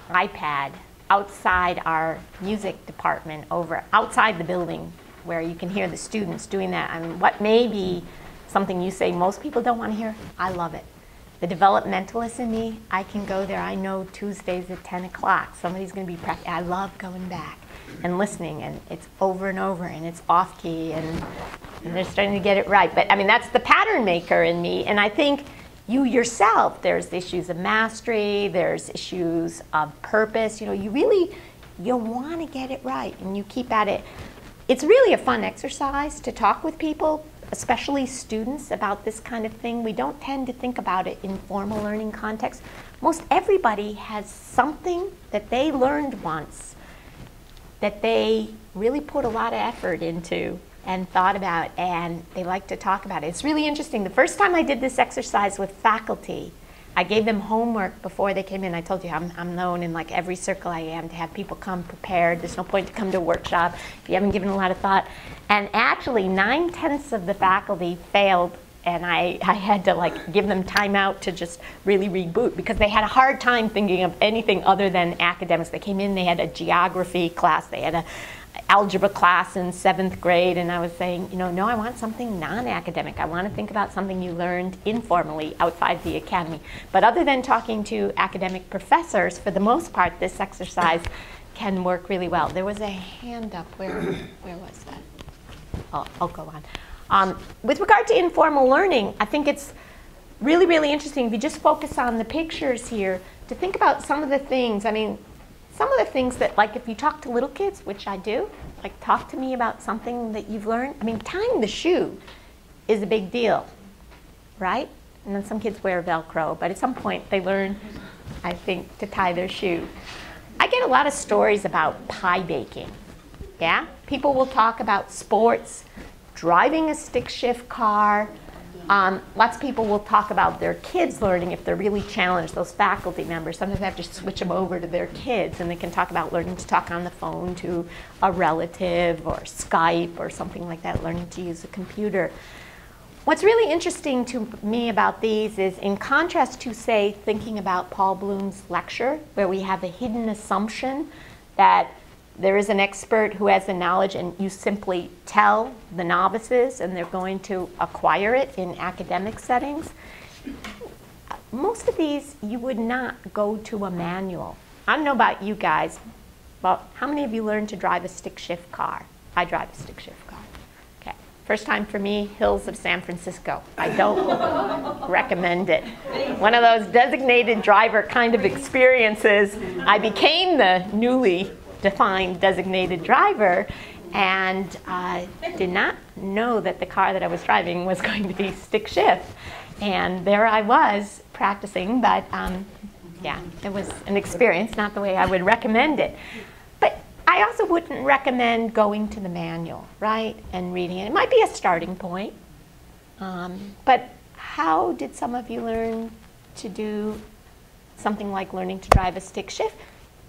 iPad outside our music department over outside the building where you can hear the students doing that. And what may be something you say most people don't want to hear, I love it. The developmentalist in me, I can go there. I know Tuesdays at 10 o'clock, somebody's going to be practicing. I love going back and listening, and it's over and over, and it's off key, and, and they're starting to get it right. But I mean, that's the pattern maker in me, and I think you yourself, there's issues of mastery, there's issues of purpose. You know, you really, you want to get it right, and you keep at it. It's really a fun exercise to talk with people especially students, about this kind of thing. We don't tend to think about it in formal learning context. Most everybody has something that they learned once that they really put a lot of effort into and thought about, and they like to talk about it. It's really interesting. The first time I did this exercise with faculty, I gave them homework before they came in. I told you I'm, I'm known in like every circle I am to have people come prepared. There's no point to come to a workshop if you haven't given a lot of thought. And actually, nine tenths of the faculty failed and I, I had to like give them time out to just really reboot because they had a hard time thinking of anything other than academics. They came in, they had a geography class, they had a algebra class in seventh grade, and I was saying, you know, no, I want something non-academic. I want to think about something you learned informally outside the academy. But other than talking to academic professors, for the most part, this exercise can work really well. There was a hand up. Where, where was that? I'll, I'll go on. Um, with regard to informal learning, I think it's really, really interesting if you just focus on the pictures here to think about some of the things. I mean, some of the things that, like if you talk to little kids, which I do, like talk to me about something that you've learned. I mean, tying the shoe is a big deal, right? And then some kids wear Velcro, but at some point they learn, I think, to tie their shoe. I get a lot of stories about pie baking. Yeah? People will talk about sports, driving a stick shift car. Um, lots of people will talk about their kids learning if they're really challenged, those faculty members. Sometimes have to switch them over to their kids and they can talk about learning to talk on the phone to a relative or Skype or something like that, learning to use a computer. What's really interesting to me about these is, in contrast to, say, thinking about Paul Bloom's lecture, where we have a hidden assumption that there is an expert who has the knowledge and you simply tell the novices and they're going to acquire it in academic settings. Most of these you would not go to a manual. I don't know about you guys, but how many of you learned to drive a stick shift car? I drive a stick shift car. Okay. First time for me, hills of San Francisco. I don't recommend it. One of those designated driver kind of experiences. I became the newly defined designated driver and uh, did not know that the car that I was driving was going to be stick shift. And there I was practicing, but um, yeah, it was an experience, not the way I would recommend it. But I also wouldn't recommend going to the manual, right, and reading it. It might be a starting point. Um, but how did some of you learn to do something like learning to drive a stick shift?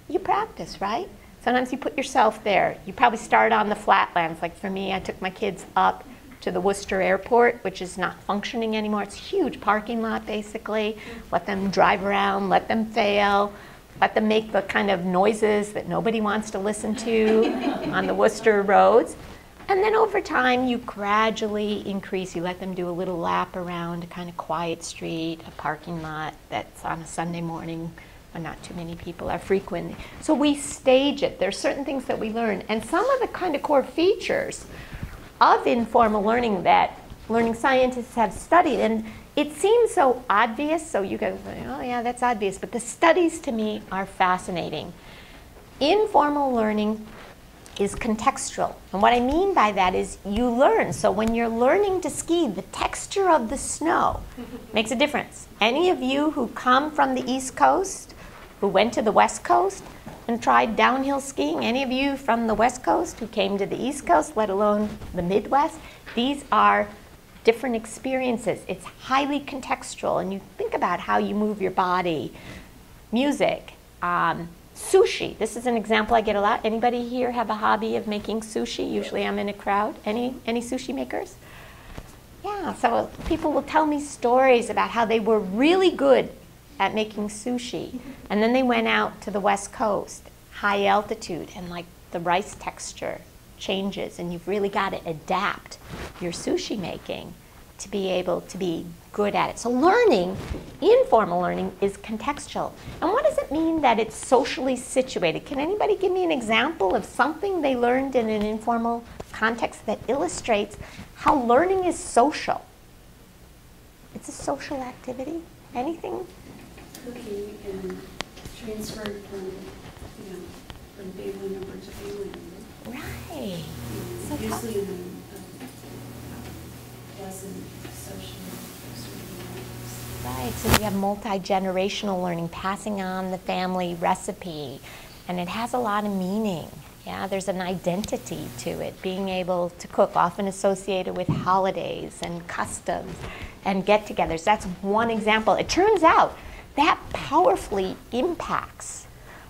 You practice, right? Sometimes you put yourself there. You probably start on the flatlands. Like for me, I took my kids up to the Worcester Airport, which is not functioning anymore. It's a huge parking lot, basically. Let them drive around, let them fail, let them make the kind of noises that nobody wants to listen to on the Worcester roads. And then over time, you gradually increase. You let them do a little lap around a kind of quiet street, a parking lot that's on a Sunday morning not too many people are frequent. So we stage it. There's certain things that we learn. And some of the kind of core features of informal learning that learning scientists have studied, and it seems so obvious, so you guys say, oh yeah, that's obvious, but the studies to me are fascinating. Informal learning is contextual. And what I mean by that is you learn. So when you're learning to ski, the texture of the snow makes a difference. Any of you who come from the East Coast who went to the West Coast and tried downhill skiing? Any of you from the West Coast who came to the East Coast, let alone the Midwest? These are different experiences. It's highly contextual, and you think about how you move your body. Music, um, sushi. This is an example I get a lot. Anybody here have a hobby of making sushi? Usually I'm in a crowd. Any, any sushi makers? Yeah, so people will tell me stories about how they were really good at making sushi. And then they went out to the west coast, high altitude, and like the rice texture changes, and you've really got to adapt your sushi making to be able to be good at it. So learning, informal learning, is contextual. And what does it mean that it's socially situated? Can anybody give me an example of something they learned in an informal context that illustrates how learning is social? It's a social activity. Anything? Cooking and transferred from, you know, from family member to family member. Right. So Usually in a, and social Right, so you have multi-generational learning, passing on the family recipe, and it has a lot of meaning. Yeah, there's an identity to it, being able to cook, often associated with holidays and customs and get-togethers. That's one example. It turns out that powerfully impacts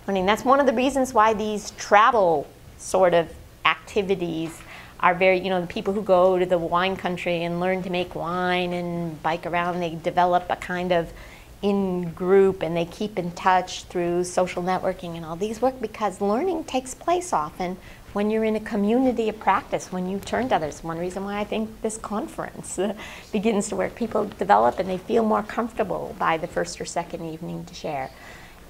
learning. That's one of the reasons why these travel sort of activities are very, you know, the people who go to the wine country and learn to make wine and bike around, they develop a kind of in group and they keep in touch through social networking and all these work because learning takes place often when you're in a community of practice, when you turn to others. One reason why I think this conference begins to work. People develop and they feel more comfortable by the first or second evening to share.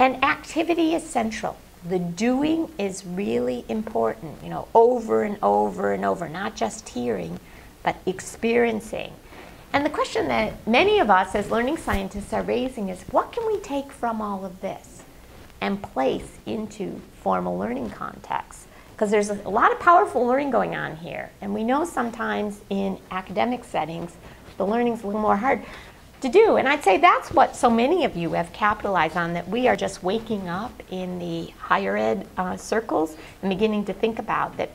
And activity is central the doing is really important, you know, over and over and over, not just hearing, but experiencing. And the question that many of us as learning scientists are raising is what can we take from all of this and place into formal learning contexts? Because there's a lot of powerful learning going on here. And we know sometimes in academic settings, the learning's a little more hard to do. And I'd say that's what so many of you have capitalized on, that we are just waking up in the higher ed uh, circles and beginning to think about that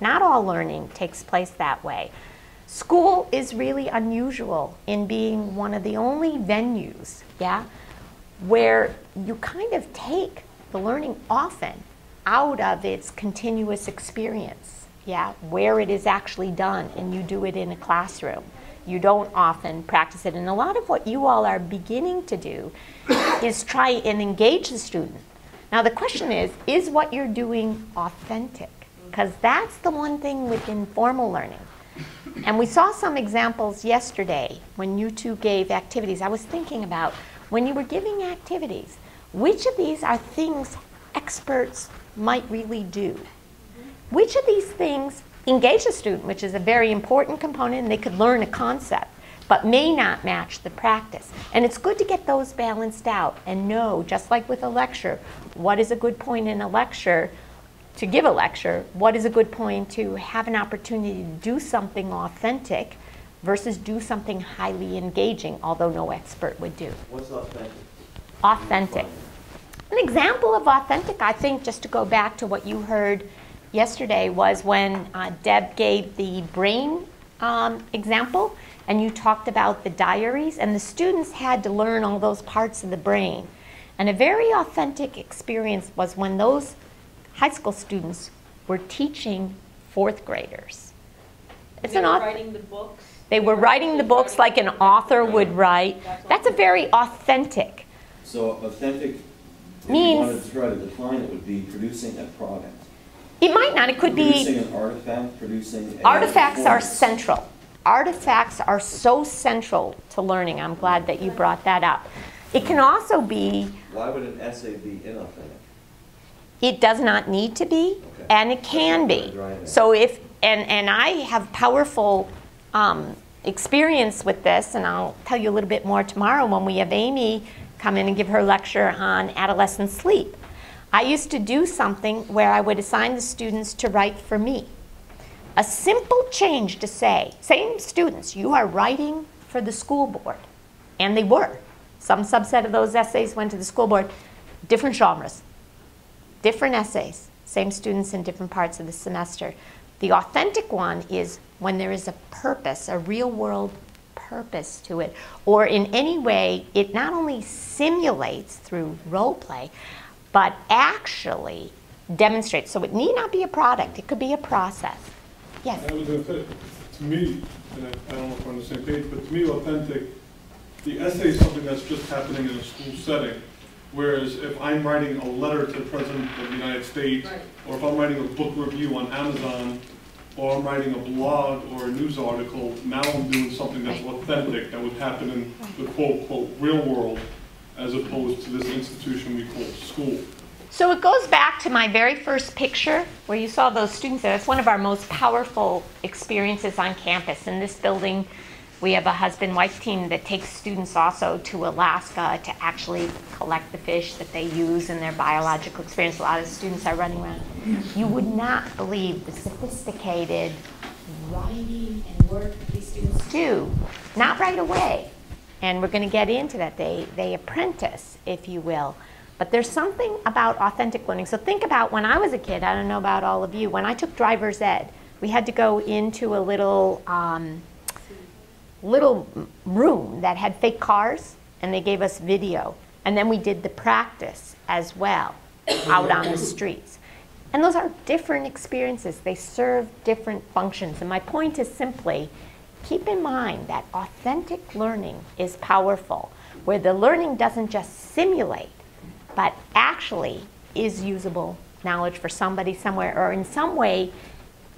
not all learning takes place that way. School is really unusual in being one of the only venues, yeah, where you kind of take the learning often out of its continuous experience, yeah, where it is actually done and you do it in a classroom. You don't often practice it. And a lot of what you all are beginning to do is try and engage the student. Now, the question is is what you're doing authentic? Because that's the one thing with informal learning. And we saw some examples yesterday when you two gave activities. I was thinking about when you were giving activities, which of these are things experts might really do? Which of these things engage the student, which is a very important component, and they could learn a concept, but may not match the practice. And it's good to get those balanced out and know, just like with a lecture, what is a good point in a lecture to give a lecture, what is a good point to have an opportunity to do something authentic versus do something highly engaging, although no expert would do. What's authentic? Authentic. An example of authentic, I think, just to go back to what you heard yesterday was when uh, Deb gave the brain um, example, and you talked about the diaries, and the students had to learn all those parts of the brain. And a very authentic experience was when those high school students were teaching fourth graders. It's they an were writing the books. They were writing the books like an author would write. That's a very authentic. So authentic, if you wanted to try to define it, would be producing a product. It might not. It could Producing be an artifact, producing a. artifacts are central. Artifacts are so central to learning. I'm glad that you brought that up. It can also be Why would an essay be inauthentic? It does not need to be, and it can be. So if, and, and I have powerful um, experience with this, and I'll tell you a little bit more tomorrow when we have Amy come in and give her lecture on adolescent sleep. I used to do something where I would assign the students to write for me. A simple change to say, same students, you are writing for the school board. And they were. Some subset of those essays went to the school board, different genres different essays, same students in different parts of the semester. The authentic one is when there is a purpose, a real world purpose to it, or in any way it not only simulates through role play, but actually demonstrates. So it need not be a product, it could be a process. Yes? I was gonna say, to me, and I, I don't know if we're on the same page, but to me, authentic, the essay is something that's just happening in a school setting. Whereas if I'm writing a letter to the President of the United States, or if I'm writing a book review on Amazon, or I'm writing a blog or a news article, now I'm doing something that's authentic, that would happen in the quote, quote, real world, as opposed to this institution we call school. So it goes back to my very first picture where you saw those students That's one of our most powerful experiences on campus. In this building, we have a husband wife team that takes students also to Alaska to actually collect the fish that they use in their biological experience. A lot of students are running around. You would not believe the sophisticated writing and work these students do, not right away. And we're going to get into that. They, they apprentice, if you will. But there's something about authentic learning. So think about when I was a kid, I don't know about all of you, when I took driver's ed, we had to go into a little, um, little room that had fake cars, and they gave us video. And then we did the practice as well out on the streets. And those are different experiences. They serve different functions. And my point is simply keep in mind that authentic learning is powerful, where the learning doesn't just simulate, but actually is usable knowledge for somebody somewhere or in some way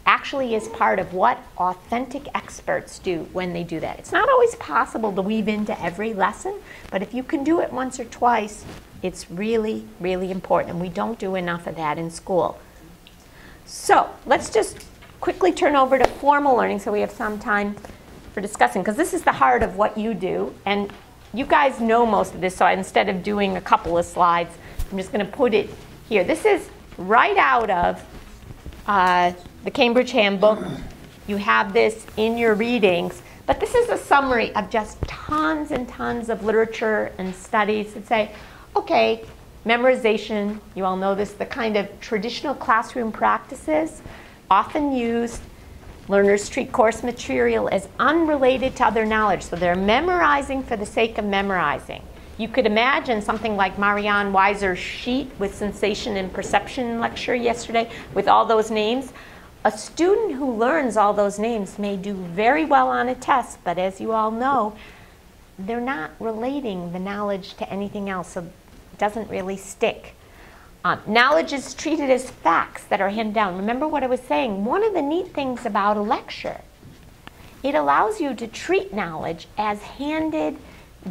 actually is part of what authentic experts do when they do that. It's not always possible to weave into every lesson, but if you can do it once or twice, it's really, really important. And we don't do enough of that in school. So let's just quickly turn over to formal learning so we have some time for discussing, because this is the heart of what you do. And you guys know most of this, so instead of doing a couple of slides, I'm just going to put it here. This is right out of uh, the Cambridge Handbook. You have this in your readings, but this is a summary of just tons and tons of literature and studies that say, okay, memorization, you all know this, the kind of traditional classroom practices often used. Learners treat course material as unrelated to other knowledge, so they're memorizing for the sake of memorizing. You could imagine something like Marianne Weiser's sheet with sensation and perception lecture yesterday with all those names. A student who learns all those names may do very well on a test, but as you all know, they're not relating the knowledge to anything else, so it doesn't really stick. Um, knowledge is treated as facts that are handed down. Remember what I was saying? One of the neat things about a lecture, it allows you to treat knowledge as handed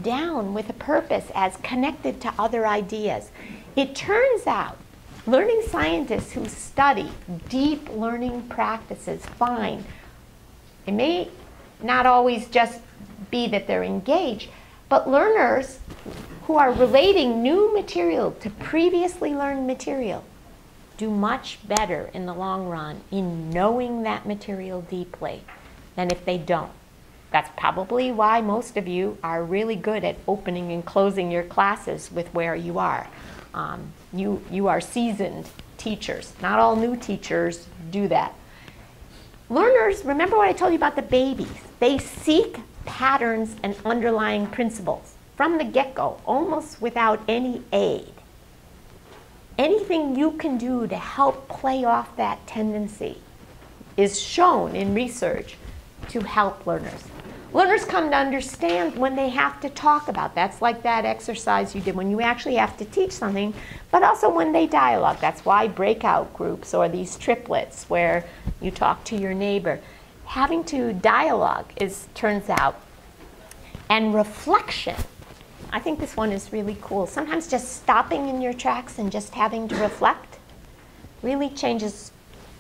down with a purpose, as connected to other ideas. It turns out learning scientists who study deep learning practices find it may not always just be that they're engaged, but learners who are relating new material to previously learned material do much better in the long run in knowing that material deeply than if they don't. That's probably why most of you are really good at opening and closing your classes with where you are. Um, you, you are seasoned teachers. Not all new teachers do that. Learners, remember what I told you about the babies. They seek patterns and underlying principles from the get-go, almost without any aid. Anything you can do to help play off that tendency is shown in research to help learners. Learners come to understand when they have to talk about. That's like that exercise you did when you actually have to teach something, but also when they dialogue. That's why breakout groups or these triplets where you talk to your neighbor. Having to dialogue is turns out and reflection. I think this one is really cool. Sometimes just stopping in your tracks and just having to reflect really changes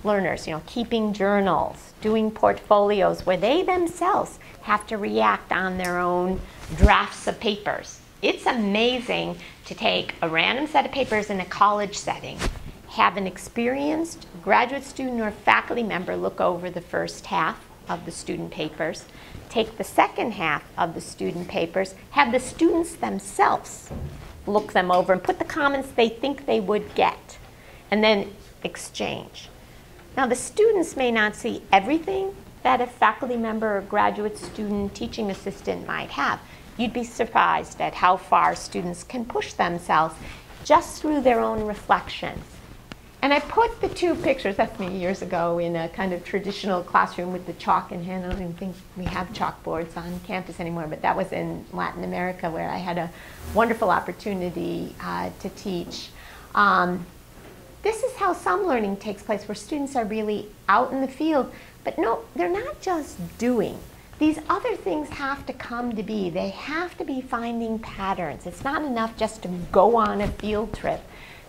learners, you know, keeping journals, doing portfolios where they themselves have to react on their own drafts of papers. It's amazing to take a random set of papers in a college setting, have an experienced graduate student or faculty member look over the first half of the student papers, take the second half of the student papers, have the students themselves look them over and put the comments they think they would get, and then exchange. Now, the students may not see everything that a faculty member or graduate student teaching assistant might have. You'd be surprised at how far students can push themselves just through their own reflections. And I put the two pictures, that's me years ago, in a kind of traditional classroom with the chalk in hand. I don't even think we have chalkboards on campus anymore, but that was in Latin America where I had a wonderful opportunity uh, to teach. Um, this is how some learning takes place, where students are really out in the field. But no, they're not just doing. These other things have to come to be. They have to be finding patterns. It's not enough just to go on a field trip.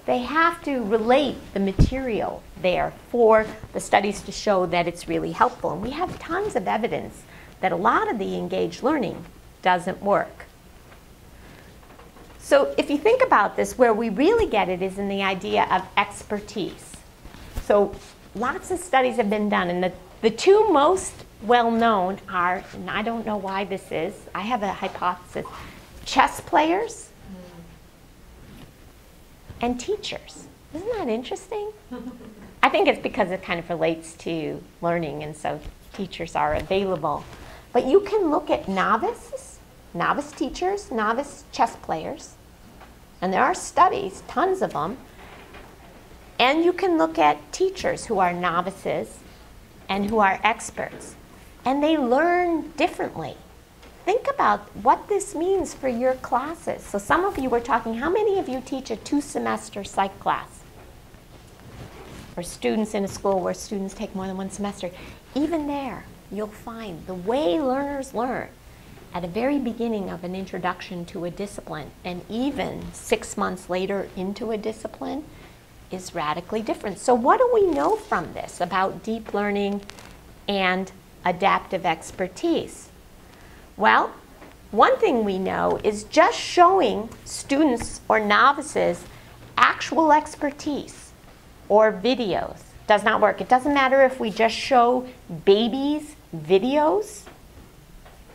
They have to relate the material there for the studies to show that it's really helpful. And we have tons of evidence that a lot of the engaged learning doesn't work. So if you think about this, where we really get it is in the idea of expertise. So lots of studies have been done, and the The two most well known are, and I don't know why this is, I have a hypothesis chess players and teachers. Isn't that interesting? I think it's because it kind of relates to learning, and so teachers are available. But you can look at novices, novice teachers, novice chess players, and there are studies, tons of them. And you can look at teachers who are novices and who are experts, and they learn differently. Think about what this means for your classes. So, some of you were talking, how many of you teach a two semester psych class? Or students in a school where students take more than one semester? Even there, you'll find the way learners learn at a very beginning of an introduction to a discipline and even six months later into a discipline is radically different. So, what do we know from this about deep learning and adaptive expertise? Well, one thing we know is just showing students or novices actual expertise or videos does not work. It doesn't matter if we just show babies videos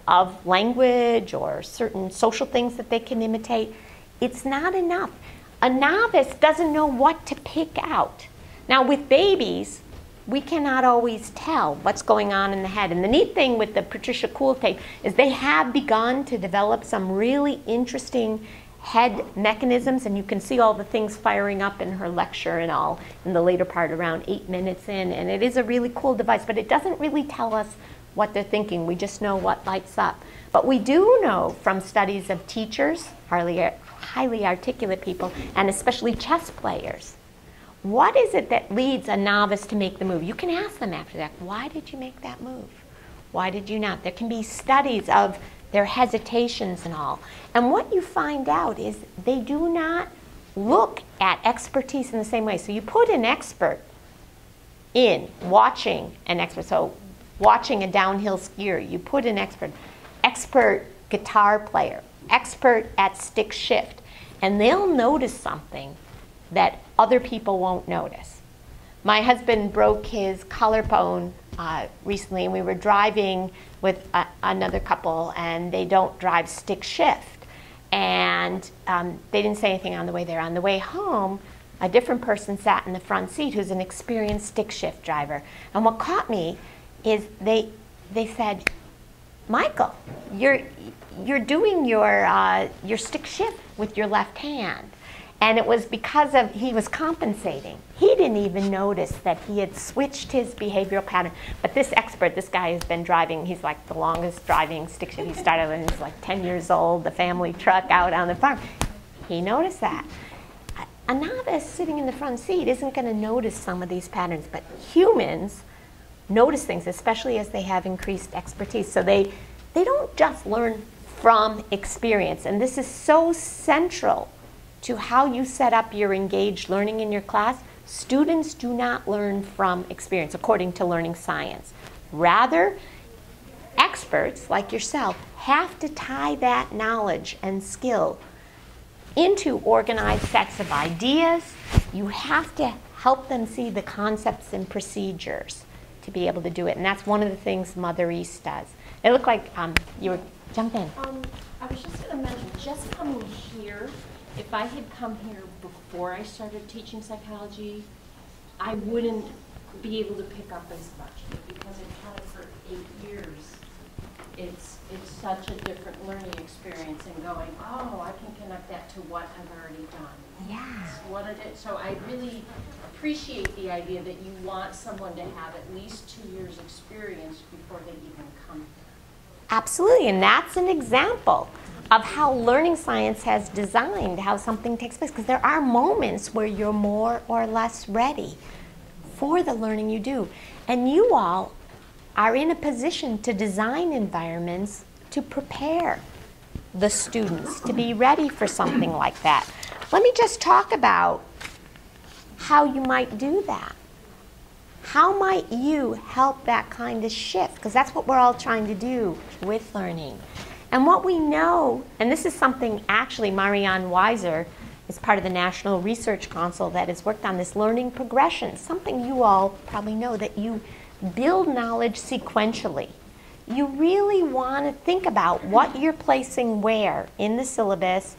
of language or certain social things that they can imitate. It's not enough. A novice doesn't know what to pick out. Now, with babies, we cannot always tell what's going on in the head. And the neat thing with the Patricia Kuhl tape is they have begun to develop some really interesting head mechanisms, and you can see all the things firing up in her lecture and all in the later part, around eight minutes in. And it is a really cool device, but it doesn't really tell us what they're thinking. We just know what lights up. But we do know from studies of teachers, highly, highly articulate people, and especially chess players, what is it that leads a novice to make the move? You can ask them after that, why did you make that move? Why did you not? There can be studies of their hesitations and all. And what you find out is they do not look at expertise in the same way. So you put an expert in watching an expert. So watching a downhill skier, you put an expert, expert guitar player, expert at stick shift, and they'll notice something that other people won't notice. My husband broke his collarbone uh, recently, and we were driving with a, another couple, and they don't drive stick shift. And um, they didn't say anything on the way there. On the way home, a different person sat in the front seat who's an experienced stick shift driver. And what caught me is they, they said, Michael, you're, you're doing your, uh, your stick shift with your left hand. And it was because of he was compensating. He didn't even notice that he had switched his behavioral pattern. But this expert, this guy has been driving, he's like the longest driving stick shift. He started when he was like 10 years old, the family truck out on the farm. He noticed that. A novice sitting in the front seat isn't going to notice some of these patterns, but humans notice things, especially as they have increased expertise. So they, they don't just learn from experience. And this is so central to how you set up your engaged learning in your class. Students do not learn from experience, according to learning science. Rather, experts like yourself have to tie that knowledge and skill into organized sets of ideas. You have to help them see the concepts and procedures to be able to do it. And that's one of the things Mother East does. It looked like um, you were, jump in. Um, I was just going to mention, just coming here, if I had come here before I started teaching psychology, I wouldn't be able to pick up as much because I've taught it for eight years. It's it's such a different learning experience and going, oh, I can connect that to what I've already done. Yeah. What it is. So I really appreciate the idea that you want someone to have at least two years experience before they even come. Absolutely, and that's an example of how learning science has designed how something takes place. Because there are moments where you're more or less ready for the learning you do. And you all are in a position to design environments to prepare the students to be ready for something like that. Let me just talk about how you might do that. How might you help that kind of shift? Because that's what we're all trying to do with learning. And what we know, and this is something actually Marianne Wiser is part of the National Research Council that has worked on this learning progression, something you all probably know that you build knowledge sequentially. You really want to think about what you're placing where in the syllabus,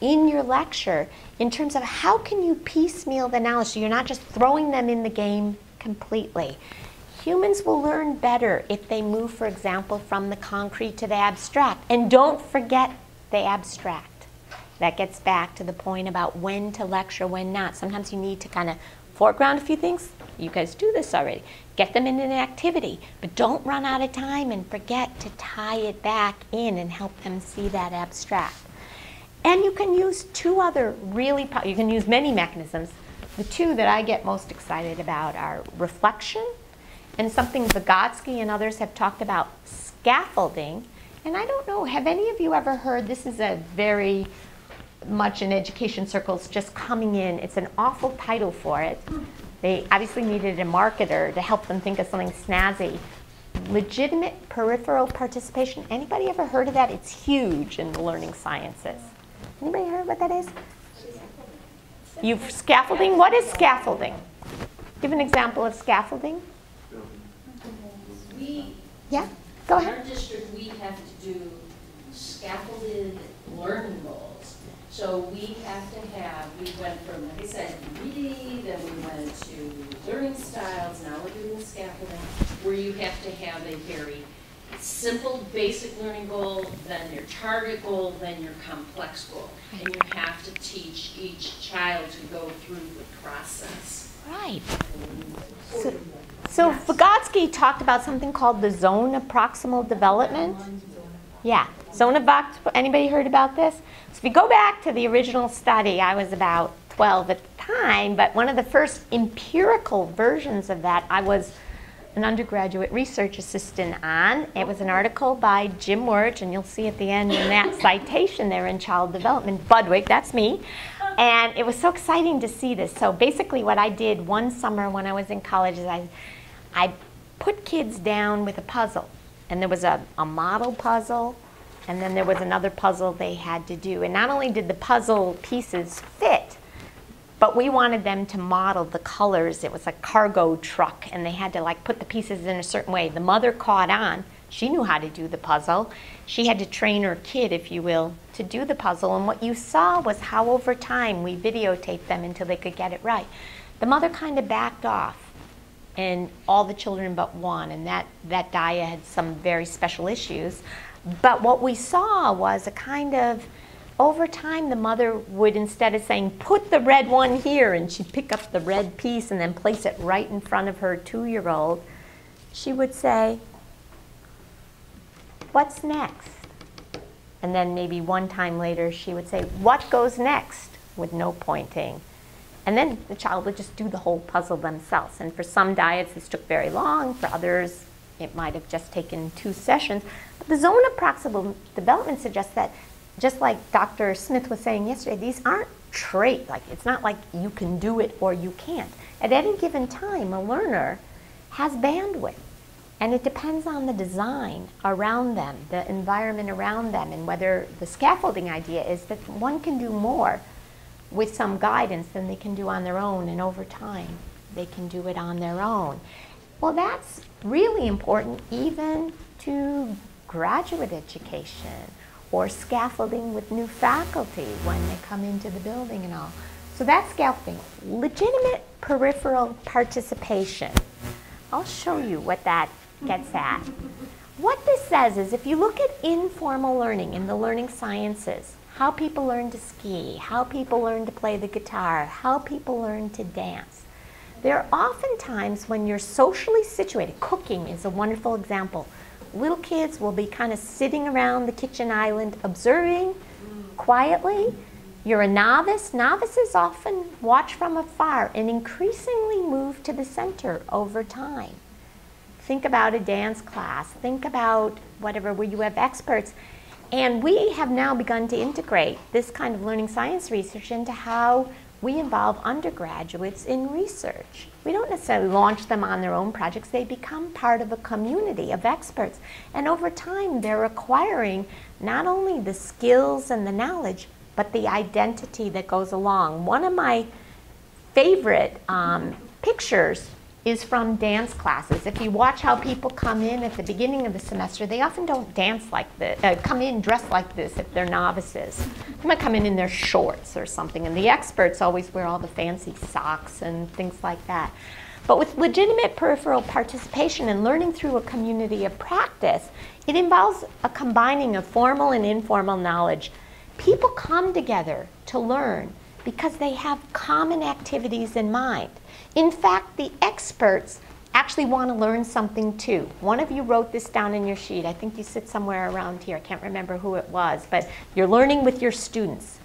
in your lecture, in terms of how can you piecemeal the knowledge so you're not just throwing them in the game completely. Humans will learn better if they move, for example, from the concrete to the abstract. And don't forget the abstract. That gets back to the point about when to lecture, when not. Sometimes you need to kind of foreground a few things. You guys do this already. Get them in an activity, but don't run out of time and forget to tie it back in and help them see that abstract. And you can use two other really, you can use many mechanisms. The two that I get most excited about are reflection and something Vygotsky and others have talked about, scaffolding. And I don't know, have any of you ever heard, this is a very much in education circles just coming in. It's an awful title for it. They obviously needed a marketer to help them think of something snazzy. Legitimate peripheral participation. Anybody ever heard of that? It's huge in the learning sciences. Anybody heard what that is? You've scaffolding? What is scaffolding? Give an example of scaffolding. We, Yeah, go in our ahead. district, we have to do scaffolded learning goals. So we have to have, we went from, like I said, reading, then we went to learning styles, now we're doing the scaffolding, where you have to have a very simple, basic learning goal, then your target goal, then your complex goal. And you have to teach each child to go through the process. Right. So, so Vygotsky talked about something called the zone of proximal development. Yeah, vox. Anybody heard about this? So if you go back to the original study, I was about 12 at the time, but one of the first empirical versions of that, I was an undergraduate research assistant on. It was an article by Jim Wertsch, and you'll see at the end in that citation there in Child Development, Budwig, that's me. And it was so exciting to see this. So basically, what I did one summer when I was in college is I, I put kids down with a puzzle. And there was a, a model puzzle, and then there was another puzzle they had to do. And not only did the puzzle pieces fit, but we wanted them to model the colors. It was a cargo truck, and they had to like put the pieces in a certain way. The mother caught on. She knew how to do the puzzle. She had to train her kid, if you will, to do the puzzle. And what you saw was how over time we videotaped them until they could get it right. The mother kind of backed off, and all the children but one, and that, that dyad had some very special issues. But what we saw was a kind of over time, the mother would, instead of saying, put the red one here, and she'd pick up the red piece and then place it right in front of her two year old, she would say, What's next? And then maybe one time later, she would say, What goes next? with no pointing. And then the child would just do the whole puzzle themselves. And for some dyads, this took very long. For others, it might have just taken two sessions. But the zone of proximal development suggests that just like Dr. Smith was saying yesterday, these aren't trait. Like it's not like you can do it or you can't. At any given time, a learner has bandwidth. And it depends on the design around them, the environment around them, and whether the scaffolding idea is that one can do more with some guidance than they can do on their own, and over time they can do it on their own. Well, that's really important even to graduate education or scaffolding with new faculty when they come into the building and all. So that's scaffolding. Legitimate peripheral participation. I'll show you what that gets at. What this says is if you look at informal learning in the learning sciences, how people learn to ski, how people learn to play the guitar, how people learn to dance, there are often times when you're socially situated. Cooking is a wonderful example little kids will be kind of sitting around the kitchen island observing quietly. You're a novice. Novices often watch from afar and increasingly move to the center over time. Think about a dance class. Think about whatever where you have experts. And we have now begun to integrate this kind of learning science research into how we involve undergraduates in research. We don't necessarily launch them on their own projects, they become part of a community of experts. And over time, they're acquiring not only the skills and the knowledge, but the identity that goes along. One of my favorite um, pictures is from dance classes. If you watch how people come in at the beginning of the semester, they often don't dance like this, uh, come in dressed like this if they're novices. They might come in in their shorts or something, and the experts always wear all the fancy socks and things like that. But with legitimate peripheral participation and learning through a community of practice, it involves a combining of formal and informal knowledge. People come together to learn because they have common activities in mind. In fact, the experts actually want to learn something too. One of you wrote this down in your sheet. I think you sit somewhere around here. I can't remember who it was, but you're learning with your students.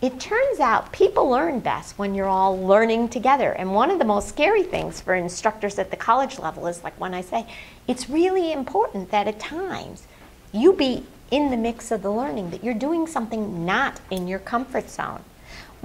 It turns out people learn best when you're all learning together. And one of the most scary things for instructors at the college level is like when I say, it's really important that at times you be in the mix of the learning, that you're doing something not in your comfort zone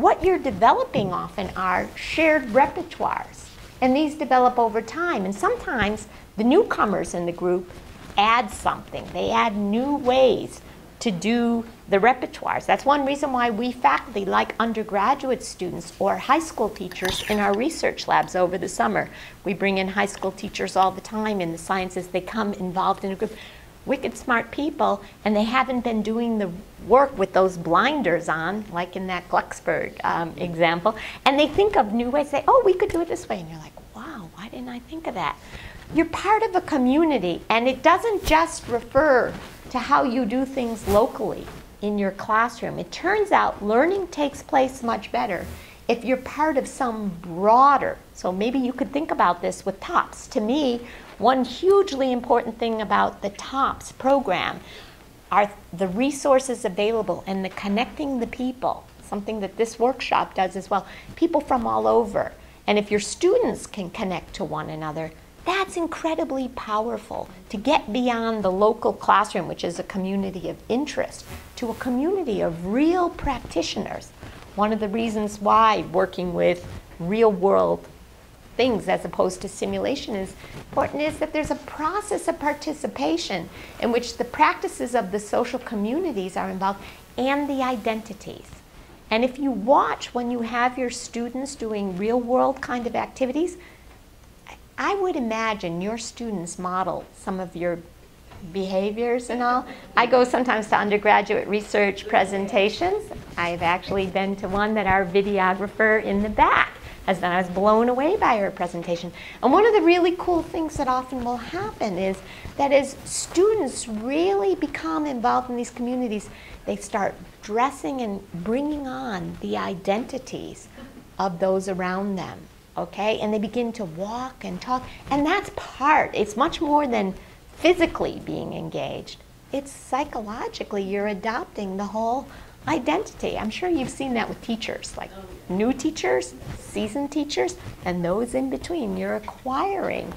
what you're developing often are shared repertoires. And these develop over time. And sometimes the newcomers in the group add something, they add new ways to do the repertoires. That's one reason why we faculty like undergraduate students or high school teachers in our research labs over the summer. We bring in high school teachers all the time in the sciences. They come involved in a group wicked smart people and they haven't been doing the work with those blinders on, like in that Glucksberg um, example, and they think of new ways, say, oh, we could do it this way. And you're like, wow, why didn't I think of that? You're part of a community, and it doesn't just refer to how you do things locally in your classroom. It turns out learning takes place much better if you're part of some broader. So maybe you could think about this with TOPS. To me, one hugely important thing about the TOPS program are the resources available and the connecting the people, something that this workshop does as well, people from all over. And if your students can connect to one another, that's incredibly powerful to get beyond the local classroom, which is a community of interest, to a community of real practitioners. One of the reasons why working with real world things as opposed to simulation is important is that there's a process of participation in which the practices of the social communities are involved and the identities. And if you watch when you have your students doing real world kind of activities, I would imagine your students model some of your behaviors and all. I go sometimes to undergraduate research presentations. I've actually been to one that our videographer in the back as I was blown away by her presentation. And one of the really cool things that often will happen is that as students really become involved in these communities, they start dressing and bringing on the identities of those around them, okay? And they begin to walk and talk, and that's part, it's much more than physically being engaged. It's psychologically, you're adopting the whole identity. I'm sure you've seen that with teachers, like new teachers, seasoned teachers, and those in between. You're acquiring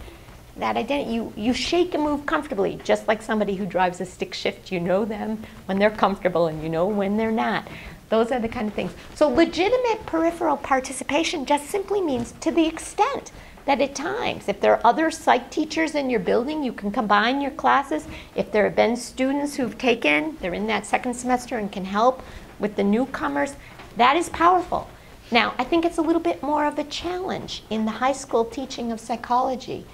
that identity. You, you shake and move comfortably, just like somebody who drives a stick shift. You know them when they're comfortable and you know when they're not. Those are the kind of things. So legitimate peripheral participation just simply means to the extent that at times, if there are other psych teachers in your building, you can combine your classes. If there have been students who've taken, they're in that second semester and can help with the newcomers, that is powerful. Now, I think it's a little bit more of a challenge in the high school teaching of psychology.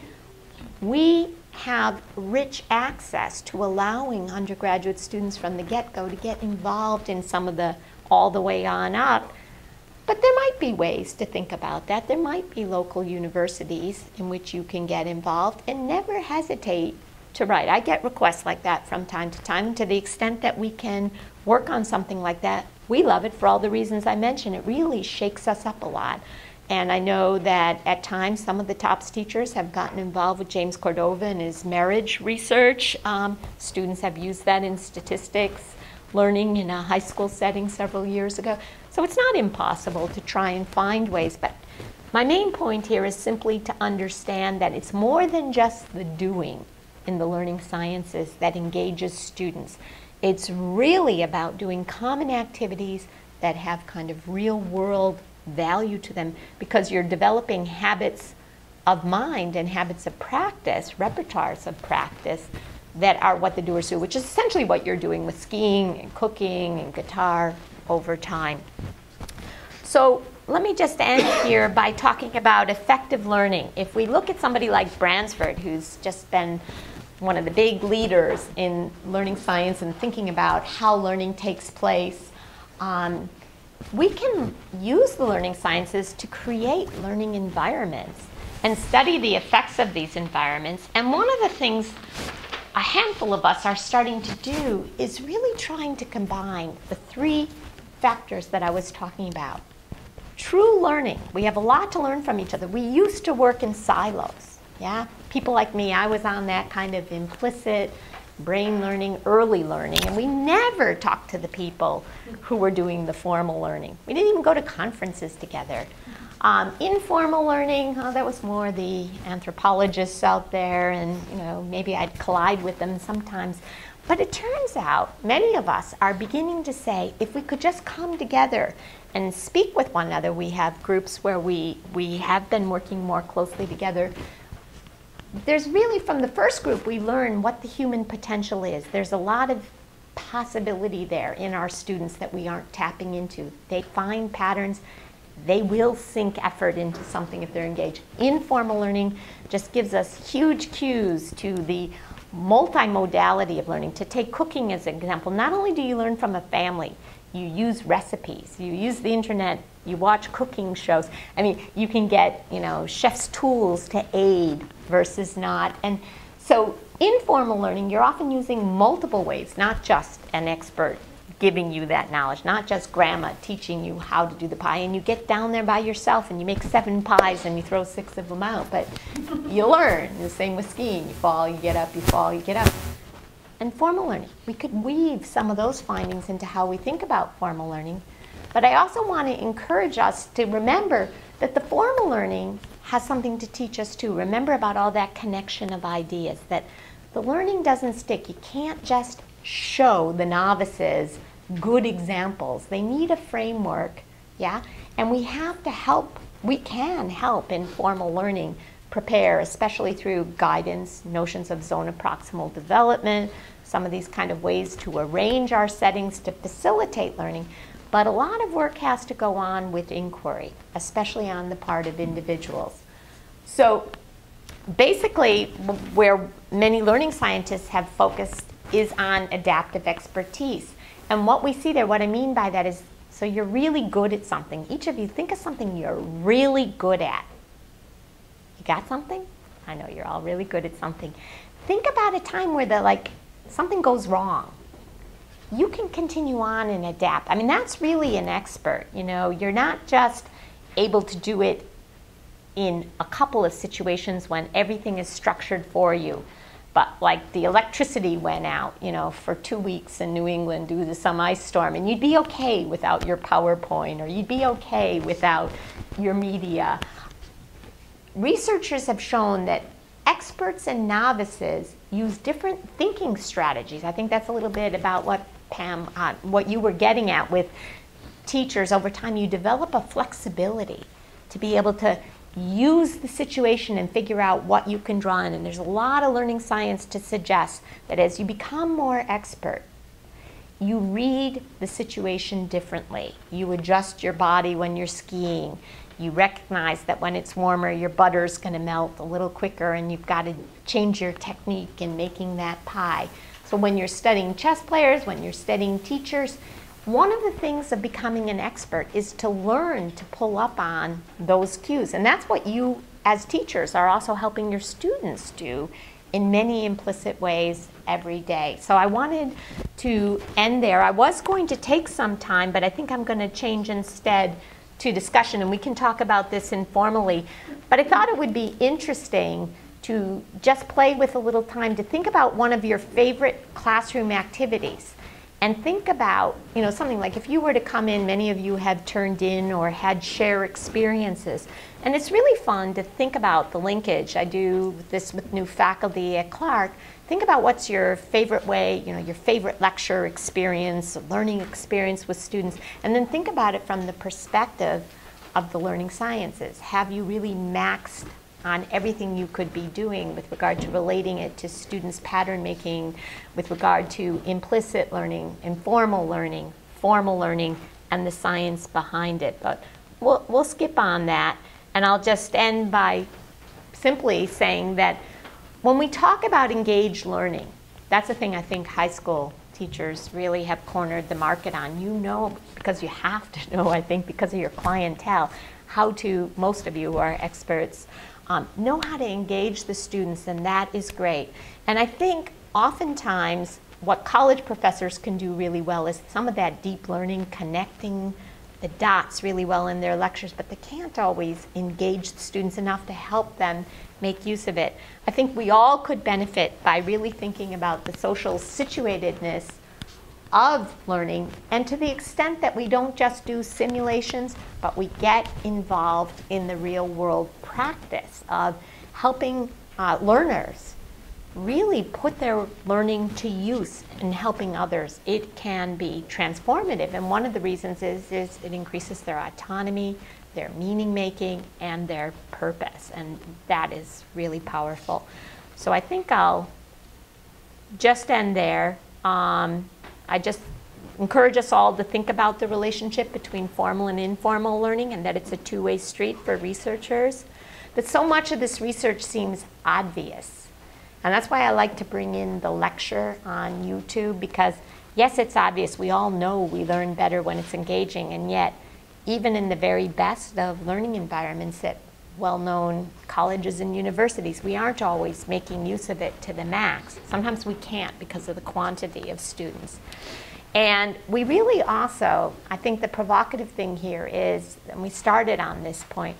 We have rich access to allowing undergraduate students from the get-go to get involved in some of the all the way on up but there might be ways to think about that. There might be local universities in which you can get involved and never hesitate to write. I get requests like that from time to time. And to the extent that we can work on something like that, we love it for all the reasons I mentioned. It really shakes us up a lot. And I know that at times some of the TOPS teachers have gotten involved with James Cordova and his marriage research. Um, students have used that in statistics learning in a high school setting several years ago. So it's not impossible to try and find ways, but my main point here is simply to understand that it's more than just the doing in the learning sciences that engages students. It's really about doing common activities that have kind of real world value to them because you're developing habits of mind and habits of practice, repertoires of practice that are what the doers do, which is essentially what you're doing with skiing and cooking and guitar over time. So let me just end here by talking about effective learning. If we look at somebody like Bransford, who's just been one of the big leaders in learning science and thinking about how learning takes place, um, we can use the learning sciences to create learning environments and study the effects of these environments. And one of the things a handful of us are starting to do is really trying to combine the three factors that I was talking about. True learning, we have a lot to learn from each other. We used to work in silos, yeah? People like me, I was on that kind of implicit brain learning, early learning, and we never talked to the people who were doing the formal learning. We didn't even go to conferences together. Um, informal learning, oh, that was more the anthropologists out there, and you know maybe I'd collide with them sometimes. But it turns out many of us are beginning to say, if we could just come together and speak with one another, we have groups where we, we have been working more closely together. There's really, from the first group, we learn what the human potential is. There's a lot of possibility there in our students that we aren't tapping into. They find patterns they will sink effort into something if they're engaged. Informal learning just gives us huge cues to the multimodality of learning. To take cooking as an example, not only do you learn from a family, you use recipes, you use the internet, you watch cooking shows. I mean, you can get, you know, chef's tools to aid versus not. And so informal learning, you're often using multiple ways, not just an expert giving you that knowledge, not just grandma teaching you how to do the pie. And you get down there by yourself and you make seven pies and you throw six of them out. But you learn. The same with skiing. You fall, you get up, you fall, you get up. And formal learning. We could weave some of those findings into how we think about formal learning. But I also want to encourage us to remember that the formal learning has something to teach us too. Remember about all that connection of ideas, that the learning doesn't stick. You can't just show the novices good examples. They need a framework, yeah? And we have to help, we can help in formal learning prepare, especially through guidance, notions of zone of proximal development, some of these kind of ways to arrange our settings to facilitate learning. But a lot of work has to go on with inquiry, especially on the part of individuals. So basically, where many learning scientists have focused is on adaptive expertise. And what we see there, what I mean by that is, so you're really good at something. Each of you, think of something you're really good at. You got something? I know you're all really good at something. Think about a time where the like something goes wrong. You can continue on and adapt. I mean, that's really an expert. You know, you're not just able to do it in a couple of situations when everything is structured for you but like the electricity went out, you know, for two weeks in New England due to some ice storm, and you'd be okay without your PowerPoint, or you'd be okay without your media. Researchers have shown that experts and novices use different thinking strategies. I think that's a little bit about what Pam, uh, what you were getting at with teachers. Over time, you develop a flexibility to be able to use the situation and figure out what you can draw on. And there's a lot of learning science to suggest that as you become more expert, you read the situation differently. You adjust your body when you're skiing. You recognize that when it's warmer, your butter's going to melt a little quicker, and you've got to change your technique in making that pie. So, when you're studying chess players, when you're studying teachers, one of the things of becoming an expert is to learn to pull up on those cues. And that's what you, as teachers, are also helping your students do in many implicit ways every day. So I wanted to end there. I was going to take some time, but I think I'm going to change instead to discussion, and we can talk about this informally. But I thought it would be interesting to just play with a little time to think about one of your favorite classroom activities and think about you know something like if you were to come in many of you have turned in or had share experiences. And it's really fun to think about the linkage. I do this with new faculty at clark. Think about what's your favorite way you know your favorite lecture experience learning experience with students and then think about it from the perspective of the learning sciences. Have you really maxed on everything you could be doing with regard to relating it to students' pattern making, with regard to implicit learning, informal learning, formal learning, and the science behind it. But we'll, we'll skip on that, and I'll just end by simply saying that when we talk about engaged learning, that's a thing I think high school teachers really have cornered the market on. You know, because you have to know, I think, because of your clientele, how to, most of you are experts, um, know how to engage the students, and that is great. And I think oftentimes what college professors can do really well is some of that deep learning, connecting the dots really well in their lectures, but they can't always engage the students enough to help them make use of it. I think we all could benefit by really thinking about the social situatedness of learning and to the extent that we don't just do simulations, but we get involved in the real world practice of helping uh, learners really put their learning to use in helping others, it can be transformative. And one of the reasons is, is it increases their autonomy, their meaning making, and their purpose. And that is really powerful. So I think I'll just end there. Um, I just encourage us all to think about the relationship between formal and informal learning and that it's a two-way street for researchers. That so much of this research seems obvious and that's why I like to bring in the lecture on YouTube because, yes, it's obvious. We all know we learn better when it's engaging, and yet, even in the very best of learning environments at well known colleges and universities, we aren't always making use of it to the max. Sometimes we can't because of the quantity of students. And we really also, I think the provocative thing here is, and we started on this point,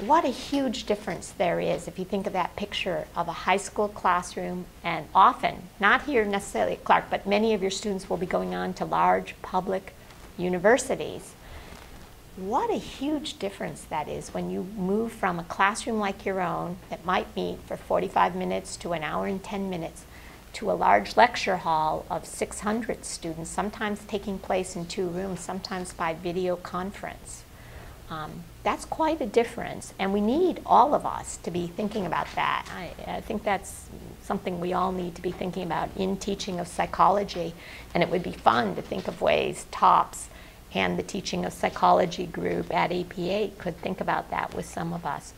what a huge difference there is if you think of that picture of a high school classroom and often, not here necessarily at Clark, but many of your students will be going on to large public universities. What a huge difference that is when you move from a classroom like your own that might meet for 45 minutes to an hour and 10 minutes to a large lecture hall of 600 students, sometimes taking place in two rooms, sometimes by video conference. Um, that's quite a difference, and we need all of us to be thinking about that. I, I, think that's something we all need to be thinking about in teaching of psychology, and it would be fun to think of ways TOPS and the teaching of psychology group at APA could think about that with some of us.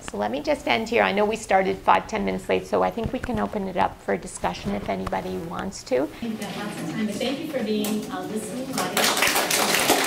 So let me just end here. I know we started five, ten minutes late, so I think we can open it up for discussion if anybody wants to. Thank you for being a listening audience.